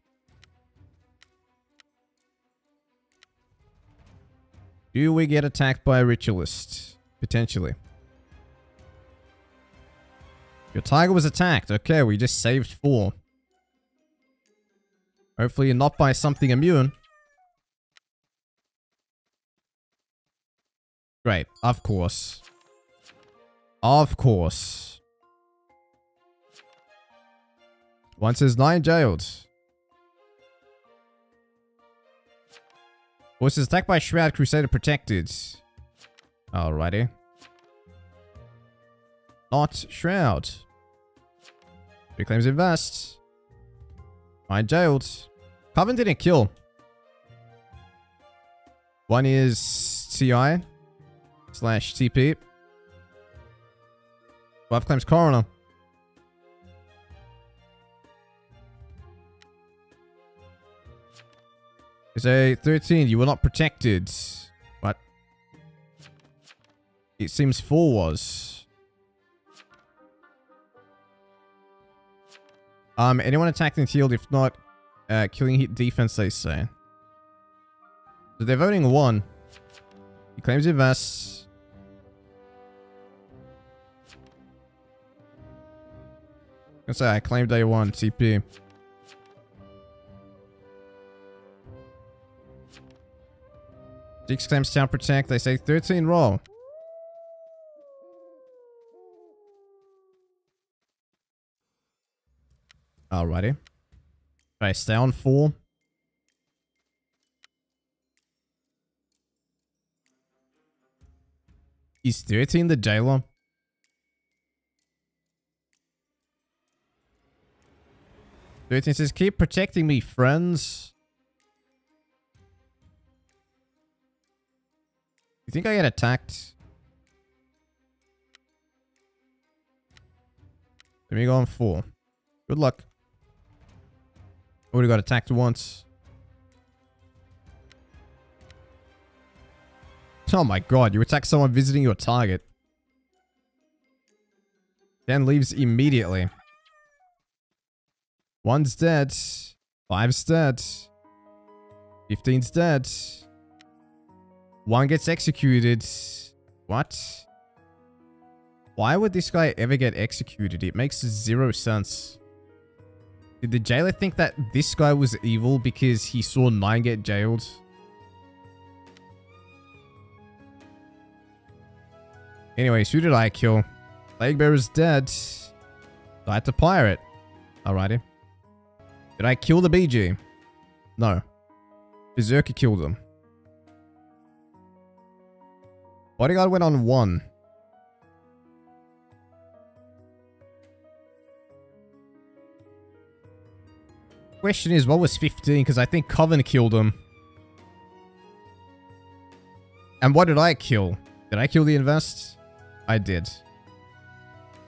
Do we get attacked by a ritualist? Potentially. Your tiger was attacked. Okay, we just saved four. Hopefully not by something immune. Great, of course. Of course. One says nine jailed. Was attacked by Shroud Crusader protected. Alrighty. Not Shroud. Reclaims invest. Nine jailed. Coven didn't kill. One is CI slash TP. Five claims coroner. It's a 13. You were not protected. What? It seems 4 was. Um, anyone attacked and healed? If not, uh, killing hit defense, they say. So they're voting 1. He claims invest. I say I claimed day 1 CP. Six claims town protect. They say 13 roll. Alrighty. Okay, stay on four. Is 13 the jailer? Thirteen says, keep protecting me, friends. You think I get attacked? Let me go on four. Good luck. Already got attacked once. Oh my god, you attack someone visiting your target. Then leaves immediately. One's dead. Five's dead. Fifteen's dead. One gets executed. What? Why would this guy ever get executed? It makes zero sense. Did the jailer think that this guy was evil because he saw 9 get jailed? Anyways, who did I kill? Plague is dead. Died to pirate. Alrighty. Did I kill the BG? No. Berserker killed him. Bodyguard went on one. Question is, what was 15? Because I think Coven killed him. And what did I kill? Did I kill the invest? I did.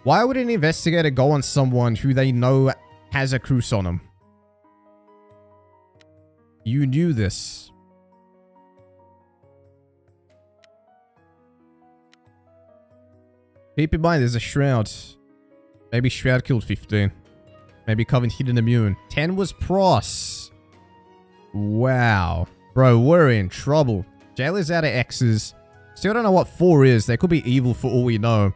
Why would an investigator go on someone who they know has a cruise on him? You knew this. Keep in mind, there's a Shroud. Maybe Shroud killed 15. Maybe Coven hidden immune. 10 was Pros. Wow. Bro, we're in trouble. Jailer's out of X's. Still don't know what 4 is. They could be evil for all we know.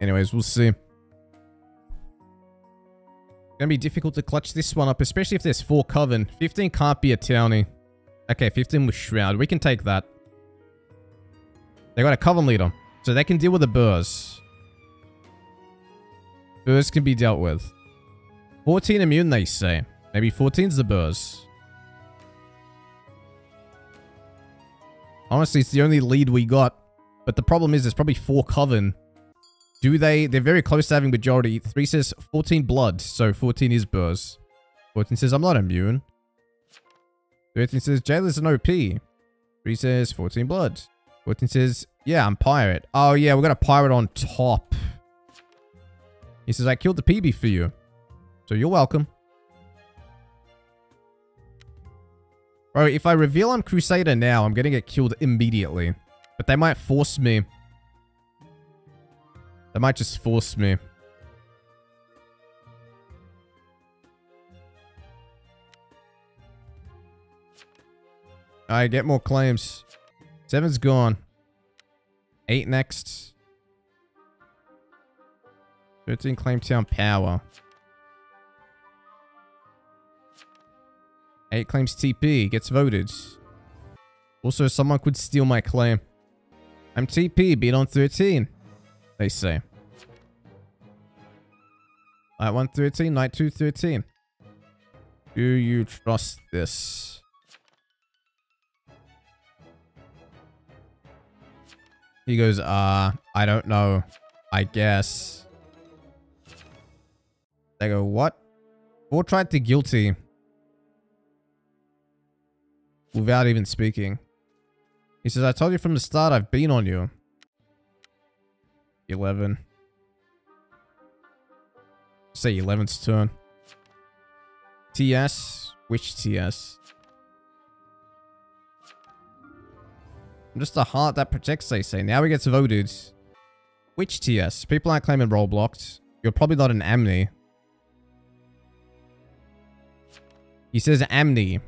Anyways, we'll see. Gonna be difficult to clutch this one up, especially if there's 4 Coven. 15 can't be a Townie. Okay, 15 with Shroud. We can take that. They got a Coven leader. So they can deal with the Burrs. Burrs can be dealt with. 14 immune, they say. Maybe 14's the Burrs. Honestly, it's the only lead we got. But the problem is there's probably four Coven. Do they... They're very close to having majority. 3 says 14 blood, so 14 is Burrs. 14 says I'm not immune. 13 says Jailer's an OP. 3 says 14 blood. 14 says, yeah, I'm pirate. Oh yeah, we got a pirate on top. He says, I killed the PB for you. So you're welcome. Bro, if I reveal I'm Crusader now, I'm gonna get killed immediately. But they might force me. They might just force me. Alright, get more claims. Seven's gone. Eight next. 13 claim town power. 8 claims TP. Gets voted. Also, someone could steal my claim. I'm TP, beat on 13. They say. Night 1 13, night 2 13. Do you trust this? He goes, uh, I don't know. I guess. They go, what? Four tried to guilty. Without even speaking. He says, I told you from the start I've been on you. 11. Say 11's turn. TS? Which TS? I'm just a heart that protects, they say. Now we get to voted. Which TS? People aren't claiming blocked. You're probably not an Amni. He says Amni.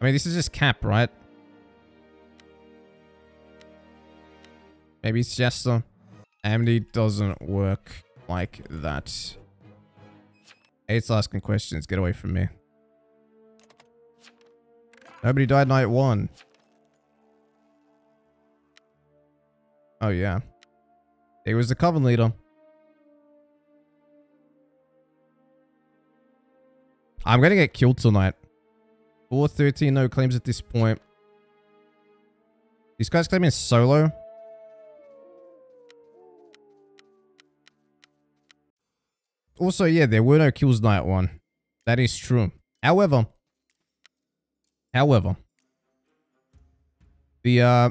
I mean, this is just cap, right? Maybe it's just a... Amni doesn't work like that. It's asking questions. Get away from me. Nobody died night one. Oh, yeah. He was the Coven leader. I'm gonna get killed tonight. 413 no claims at this point. These guys claiming solo. Also, yeah, there were no kills night one. That is true. However, however, the, uh,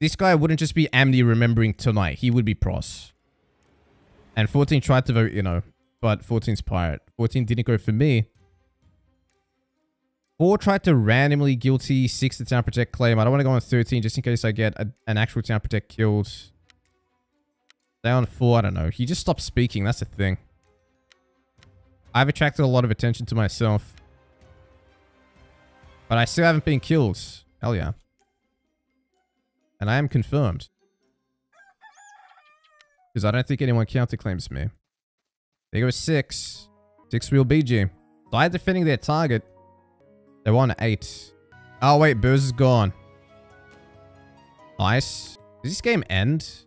this guy wouldn't just be Amni remembering tonight. He would be Pros. And 14 tried to vote, you know, but 14's Pirate. 14 didn't go for me. 4 tried to randomly guilty 6 the Town Protect claim. I don't want to go on 13 just in case I get a, an actual Town Protect killed. On 4, I don't know. He just stopped speaking, that's the thing. I've attracted a lot of attention to myself. But I still haven't been killed. Hell yeah. And I am confirmed. Because I don't think anyone counterclaims me. There goes 6. 6 wheel BG. Died defending their target. They won 8. Oh wait, Burrs is gone. Nice. Does this game end?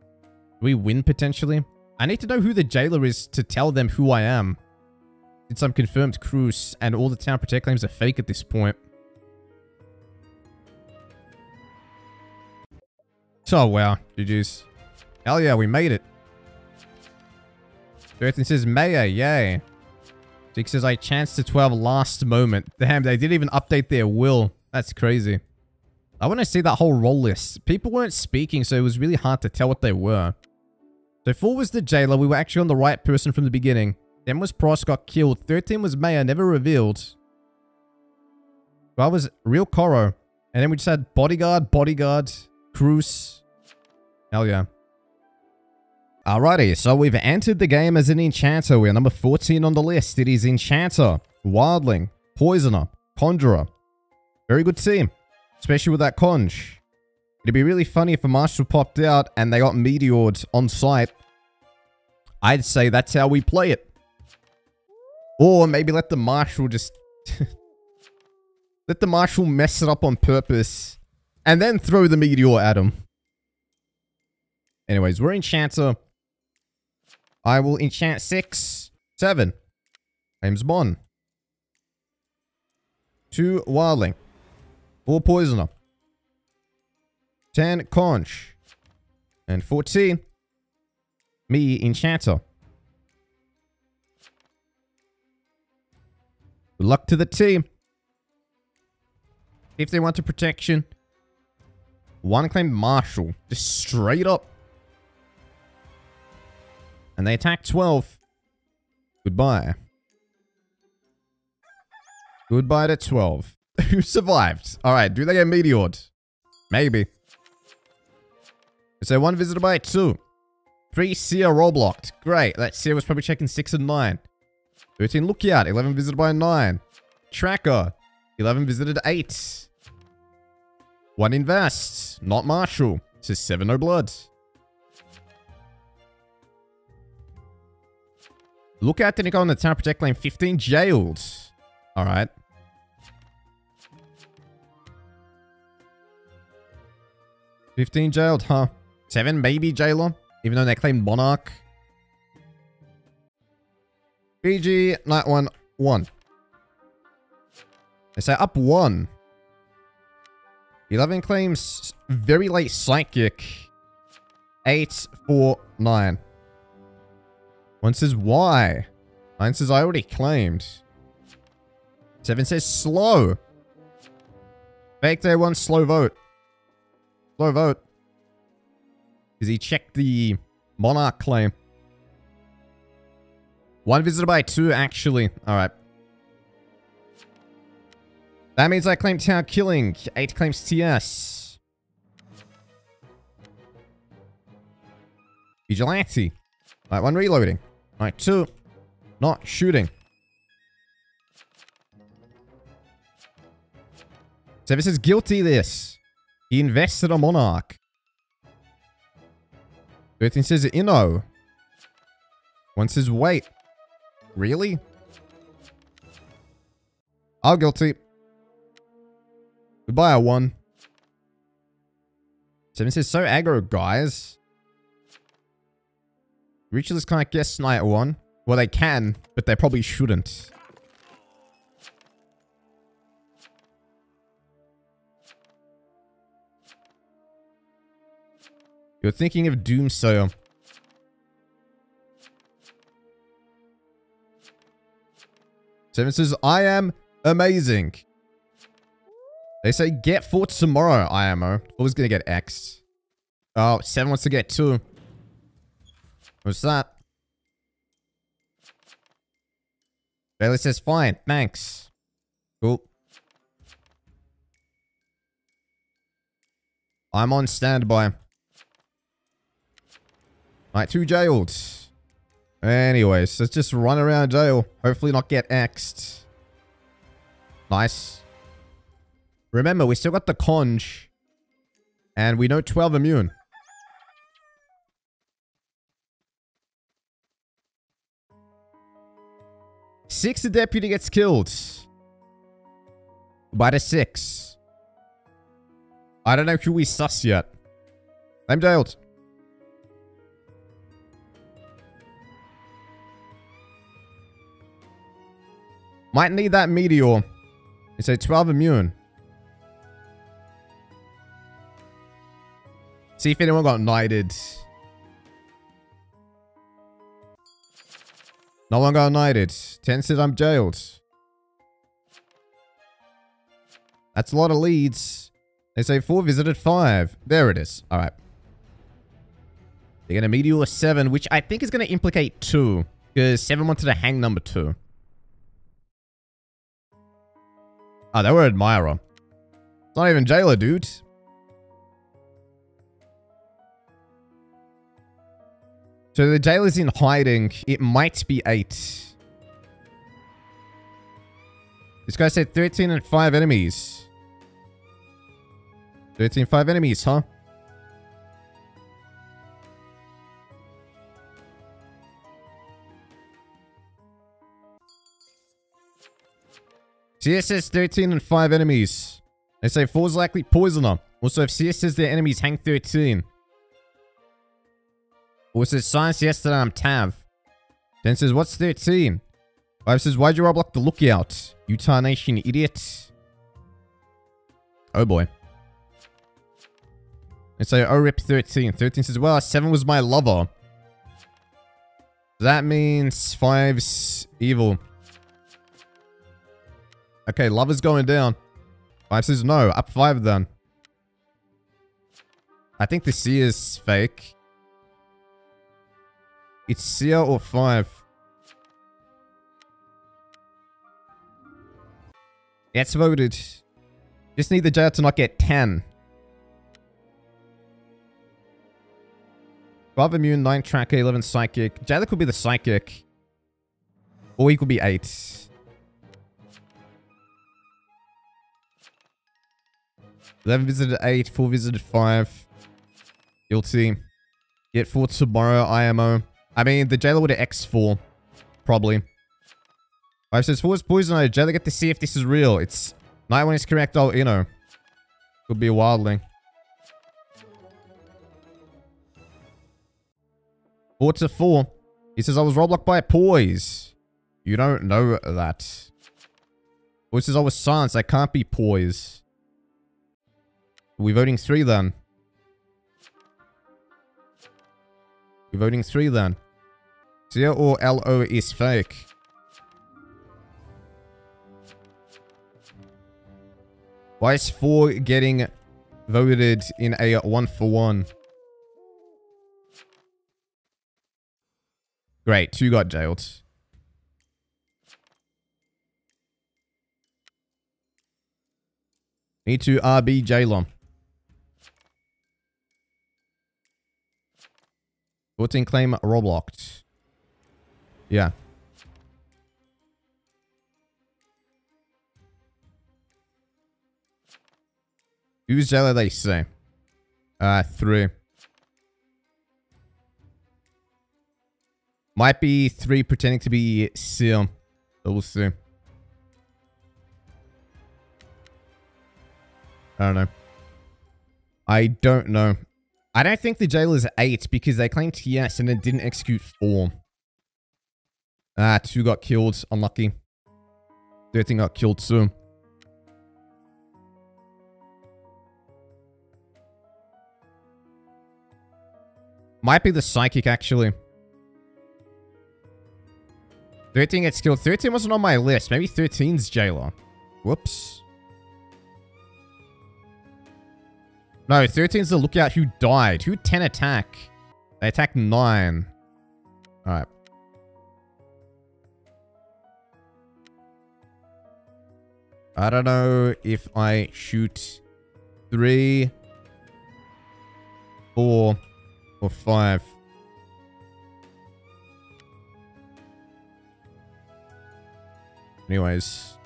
We win potentially? I need to know who the jailer is to tell them who I am. Since I'm confirmed Cruz and all the town protect claims are fake at this point. Oh, wow. GG's. Hell yeah, we made it. Berthin says, Maya, yay. Dick says, I chanced to 12 last moment. Damn, they didn't even update their will. That's crazy. I want to see that whole role list. People weren't speaking, so it was really hard to tell what they were. So 4 was the jailer. We were actually on the right person from the beginning. Then was Price got killed. 13 was Mayor, never revealed. 12 was Real Coro. And then we just had Bodyguard, Bodyguard, Cruz. Hell yeah. Alrighty, so we've entered the game as an Enchanter. We're number 14 on the list. It is Enchanter, Wildling, Poisoner, Conjurer. Very good team, especially with that Conj. It'd be really funny if a Marshal popped out and they got meteored on sight. I'd say that's how we play it. Or maybe let the Marshal just... let the Marshal mess it up on purpose and then throw the meteor at him. Anyways, we're Enchanter. I will enchant six, seven. James one. Two Wildling. 4 Poisoner. 10 Conj. And 14 me Enchanter. Good luck to the team. If they want to protection. One claim Marshal. Just straight up. And they attack 12. Goodbye. Goodbye to 12. Who survived? Alright, do they get meteored? Maybe. So one visitor by two. Three Seer role blocked. Great. That Seer was probably checking 6 and 9. 13 Lookout. 11 visited by 9. Tracker. 11 visited 8. 1 Invest. Not Marshal. Says 7 no blood. Lookout didn't go on the tower protect lane. 15 jailed. Alright. Fifteen jailed, huh? Seven maybe jailer. Even though they claimed Monarch. BG, night one, one. They say up one. 11 claims very late psychic. 8, 4, 9. One says why? 9 says I already claimed. 7 says slow. Fake day 1, slow vote. Slow vote. Because he checked the Monarch claim. One visitor by two, actually. Alright. That means I claim town killing. Eight claims TS. Vigilante. Alright, one reloading. Alright, two. Not shooting. So this is guilty this. He invested a Monarch. 13 says Inno. One says wait. Really? I'll guilty. Goodbye, a one. Seven says so aggro, guys. Ritualists can't guess night one. Well, they can, but they probably shouldn't. You're thinking of Doomsayer. Seven says, I am amazing. They say, get four tomorrow, IMO. Always gonna get X. Oh, seven wants to get two. What's that? Bailey says, fine, thanks. Cool. I'm on standby. Right, two jailed. Anyways, let's just run around jail. Hopefully not get axed. Nice. Remember, we still got the Conj. And we know 12 immune. Six, the deputy gets killed. By the six. I don't know who we sus yet. I'm jailed. Might need that meteor. It's a 12 immune. See if anyone got knighted. No one got knighted. 10 says I'm jailed. That's a lot of leads. They say 4 visited 5. There it is. Alright. They're going to meteor 7, which I think is going to implicate 2. Because 7 wanted to hang number 2. Oh, they were admirer. It's not even jailer, dude. So the jailer's in hiding. It might be 8. This guy said 13 and 5 enemies. 13 5 enemies, huh? CS says 13 and 5 enemies. They say 4 is likely poisoner. Also, if CS says their enemies hang 13. Or says science yesterday I'm Tav. 10 says, what's 13? 5 says, why'd you block the lookout? Utah Nation idiot. Oh boy. And so, oh, rip 13. 13 says, well, 7 was my lover. That means 5's evil. Okay, love is going down. 5 says no. Up 5 then. I think the C is fake. It's Seer or 5. It's voted. Just need the jail to not get 10. 12 immune, 9 tracker, 11 psychic. Jailer could be the psychic. Or he could be 8. 11 visited 8, 4 visited 5. Guilty. Get 4 tomorrow, IMO. I mean, the jailer would have X4. Probably. 5 says 4 is poison. Jailer get to see if this is real. It's... Night 1 is correct, oh, you know. Could be a wildling. Four to four. He says, I was roadblocked by a poise. You don't know that. Poise says, I was silenced. I can't be poise. Are we voting three then? We're voting three then. Seer or LO is fake. Why is four getting voted in a one for one? Great, two got jailed. Need to RB jailer. 14 claim Roblox. Yeah. Who's jailer they say? Uh, three. Might be three pretending to be Seal. But we'll see. I don't know. I don't know. I don't think the jail is 8 because they claimed yes and it didn't execute 4. Ah, 2 got killed. Unlucky. 13 got killed too. Might be the psychic actually. 13 gets killed. 13 wasn't on my list. Maybe 13's jailer. Whoops. No, 13 is the lookout who died. Who 10 attack? They attack 9. Alright. I don't know if I shoot 3, 4, or 5. Anyways.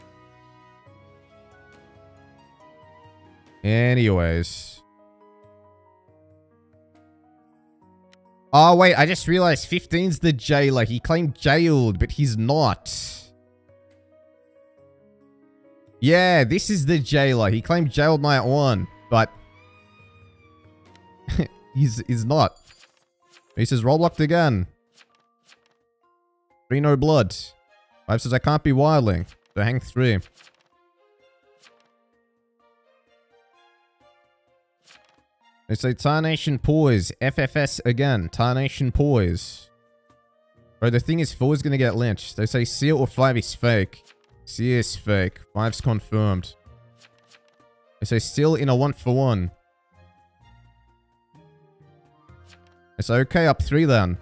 Anyways. Oh, wait. I just realized 15's the jailer. He claimed jailed, but he's not. Yeah, this is the jailer. He claimed jailed night one, but he's he's not. He says roll again. Three no blood. Five says I can't be wildling. So hang three. They say Tarnation Poise. FFS again. Tarnation Poise. Bro, the thing is, four is gonna get lynched. They say seal or five is fake. C is fake. Five's confirmed. They say still in a one for one. It's okay up three then.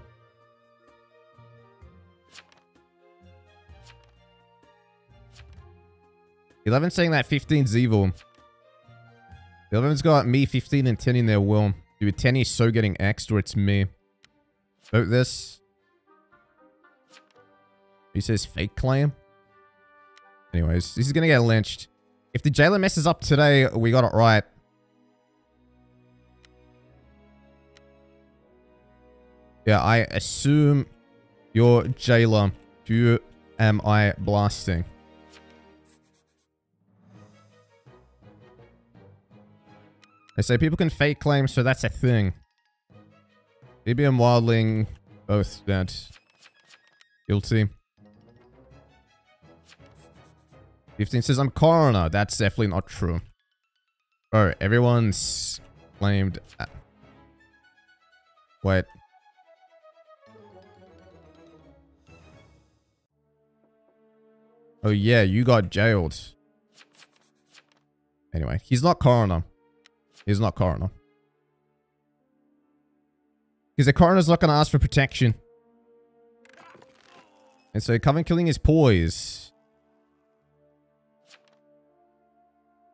11 saying that 15's evil. 11's got me, 15, and 10 in their will. Dude, 10 is so getting X'd or it's me. Vote this. He says fake claim. Anyways, this is gonna get lynched. If the jailer messes up today, we got it right. Yeah, I assume you're jailer. Who am I blasting? They say people can fake claims, so that's a thing. BB and Wildling, both dead. Guilty. 15 says, I'm coroner. That's definitely not true. Bro, everyone's claimed... Uh, wait. Oh yeah, you got jailed. Anyway, he's not coroner. He's not coroner. Because the coroner's not going to ask for protection. And so Coven killing is poise.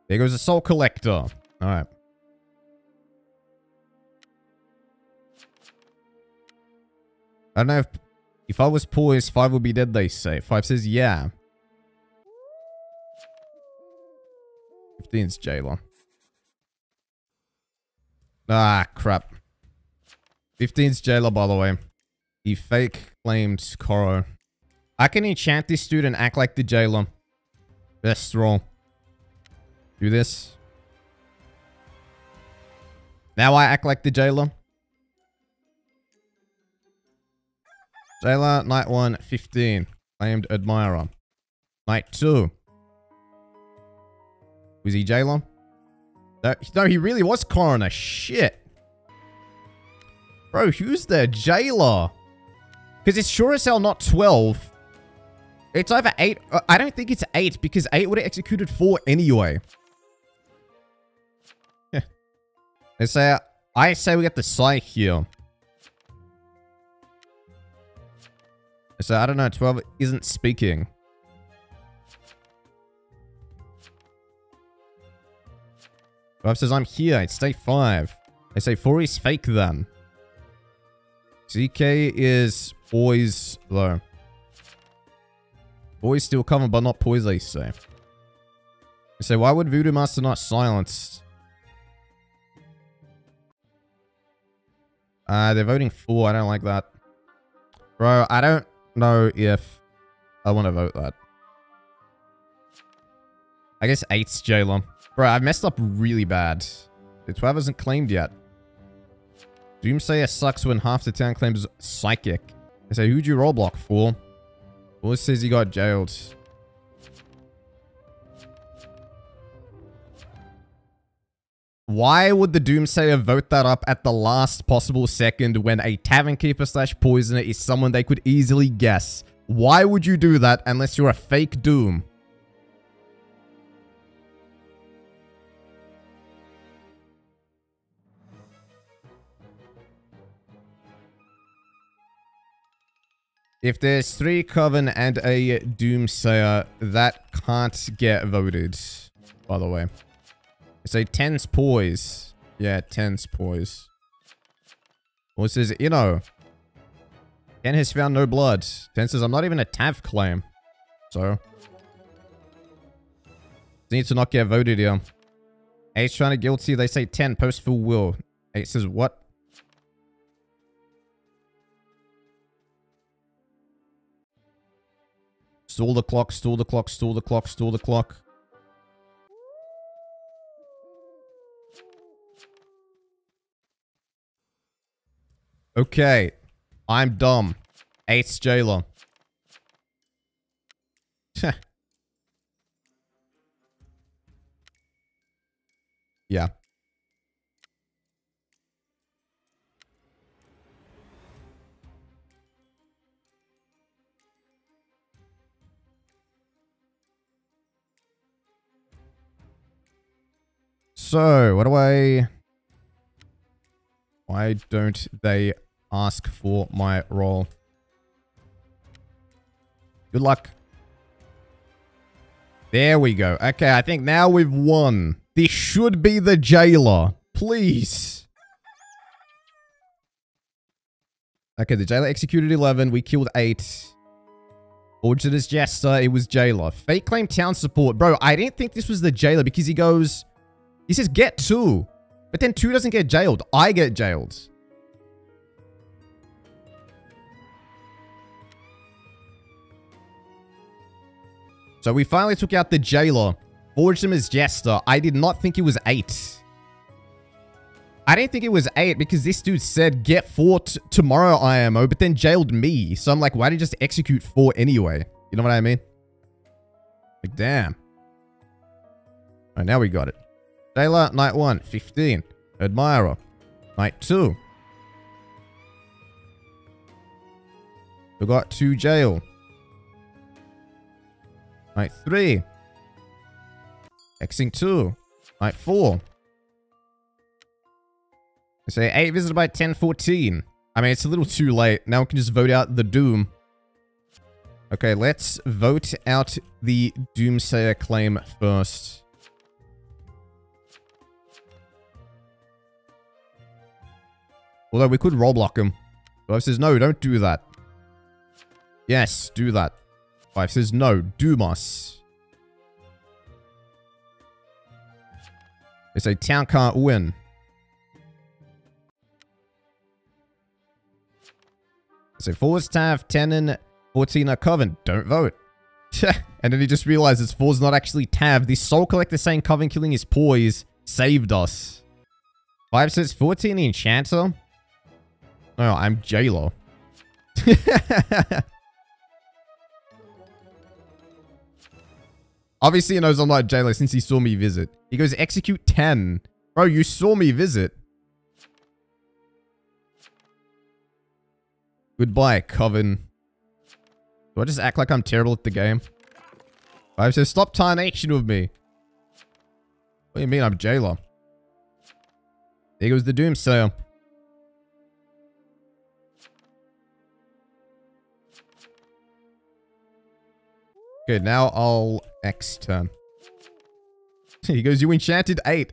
There goes the soul collector. Alright. I don't know if if I was poised, five would be dead, they say. Five says yeah. 15's jailer. Ah, crap. 15's jailer, by the way. He fake claimed Coro. I can enchant this dude and act like the jailer. Best role. Do this. Now I act like the jailer. Jailer, night 1, 15. Claimed admirer. Night 2. Was he jailer? No, no, he really was coroner. Shit. Bro, who's the jailer? Because it's sure as hell not 12. It's either 8. Uh, I don't think it's 8 because 8 would have executed 4 anyway. They say, I say we get the psych here. So I don't know, 12 isn't speaking. Five says, I'm here. It's day five. They say four is fake then. CK is poise though. Boys still covered, but not poise, they say. They say, why would Voodoo Master not silence? Uh, they're voting for. I don't like that. Bro, I don't know if I want to vote that. I guess 8's jailer. Bro, I've messed up really bad. The 12 hasn't claimed yet. Doomsayer sucks when half the town claims psychic. I say, who'd you role block for? Well, says he got jailed. Why would the Doomsayer vote that up at the last possible second when a Tavern Keeper slash Poisoner is someone they could easily guess? Why would you do that unless you're a fake Doom? If there's three Coven and a Doomsayer, that can't get voted, by the way. It's a tense poise. Yeah, tense poise. Well, it says, you know, Ken has found no blood. Ten says, I'm not even a TAV claim. So, need to not get voted here. Eight's trying to guilty. They say 10, post full will. Eight says, what? Stall the clock, stall the clock, stall the clock, stall the clock. Okay. I'm dumb. Eight's jailer. yeah. So, what do I... Why don't they ask for my role? Good luck. There we go. Okay, I think now we've won. This should be the jailer. Please. Okay, the jailer executed 11. We killed 8. Orchard is Jester. It was jailer. Fake claim town support. Bro, I didn't think this was the jailer because he goes... He says get two. But then two doesn't get jailed. I get jailed. So we finally took out the jailer. Forged him as Jester. I did not think it was eight. I didn't think it was eight because this dude said get four tomorrow IMO, but then jailed me. So I'm like, why did you just execute four anyway? You know what I mean? Like, damn. All right, now we got it. Jailer, night 1, 15. Admirer, night 2. We got 2 jail. Night 3. Xing 2. Night 4. I say 8 visited by 1014. I mean, it's a little too late. Now we can just vote out the Doom. Okay, let's vote out the Doomsayer claim first. Although we could roleblock him. Five says, no, don't do that. Yes, do that. Five says, no, doom us. They say, town can't win. So Force, Tav, Tenon, 14 are Coven. Don't vote. and then he just realizes Four's not actually Tav. The Soul Collector saying Coven killing his poise saved us. 5 says 14 Enchanter. No, I'm Jailer. Obviously he knows I'm not Jailer since he saw me visit. He goes, execute 10. Bro, you saw me visit. Goodbye, Coven. Do I just act like I'm terrible at the game? I said, stop tarnation with me. What do you mean I'm jailer? There goes the Doomsayer. Okay, now I'll X turn. he goes, you enchanted 8.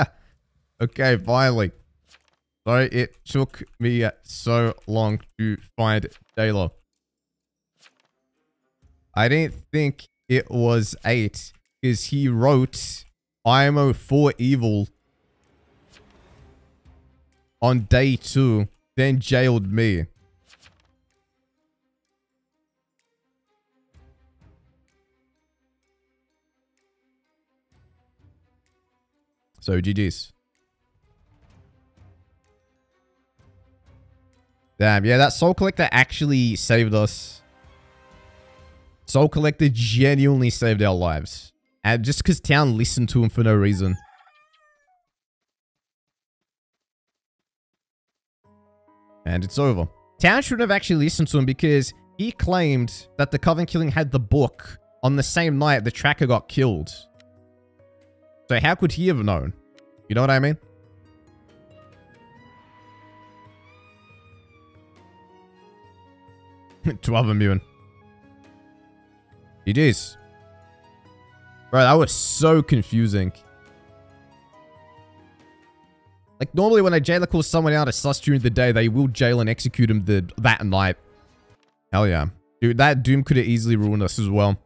okay, finally. Sorry it took me uh, so long to find Taylor. I didn't think it was 8 because he wrote IMO 4 evil on day 2, then jailed me. So GG's. Damn, yeah, that Soul Collector actually saved us. Soul Collector genuinely saved our lives. And just because Town listened to him for no reason. And it's over. Town shouldn't have actually listened to him because he claimed that the Coven Killing had the book on the same night the tracker got killed. So how could he have known? You know what I mean? Twelve immune. GG's. Bro, that was so confusing. Like, normally when a jailer calls someone out a sus during the day, they will jail and execute him the, that night. Hell yeah. Dude, that Doom could have easily ruined us as well.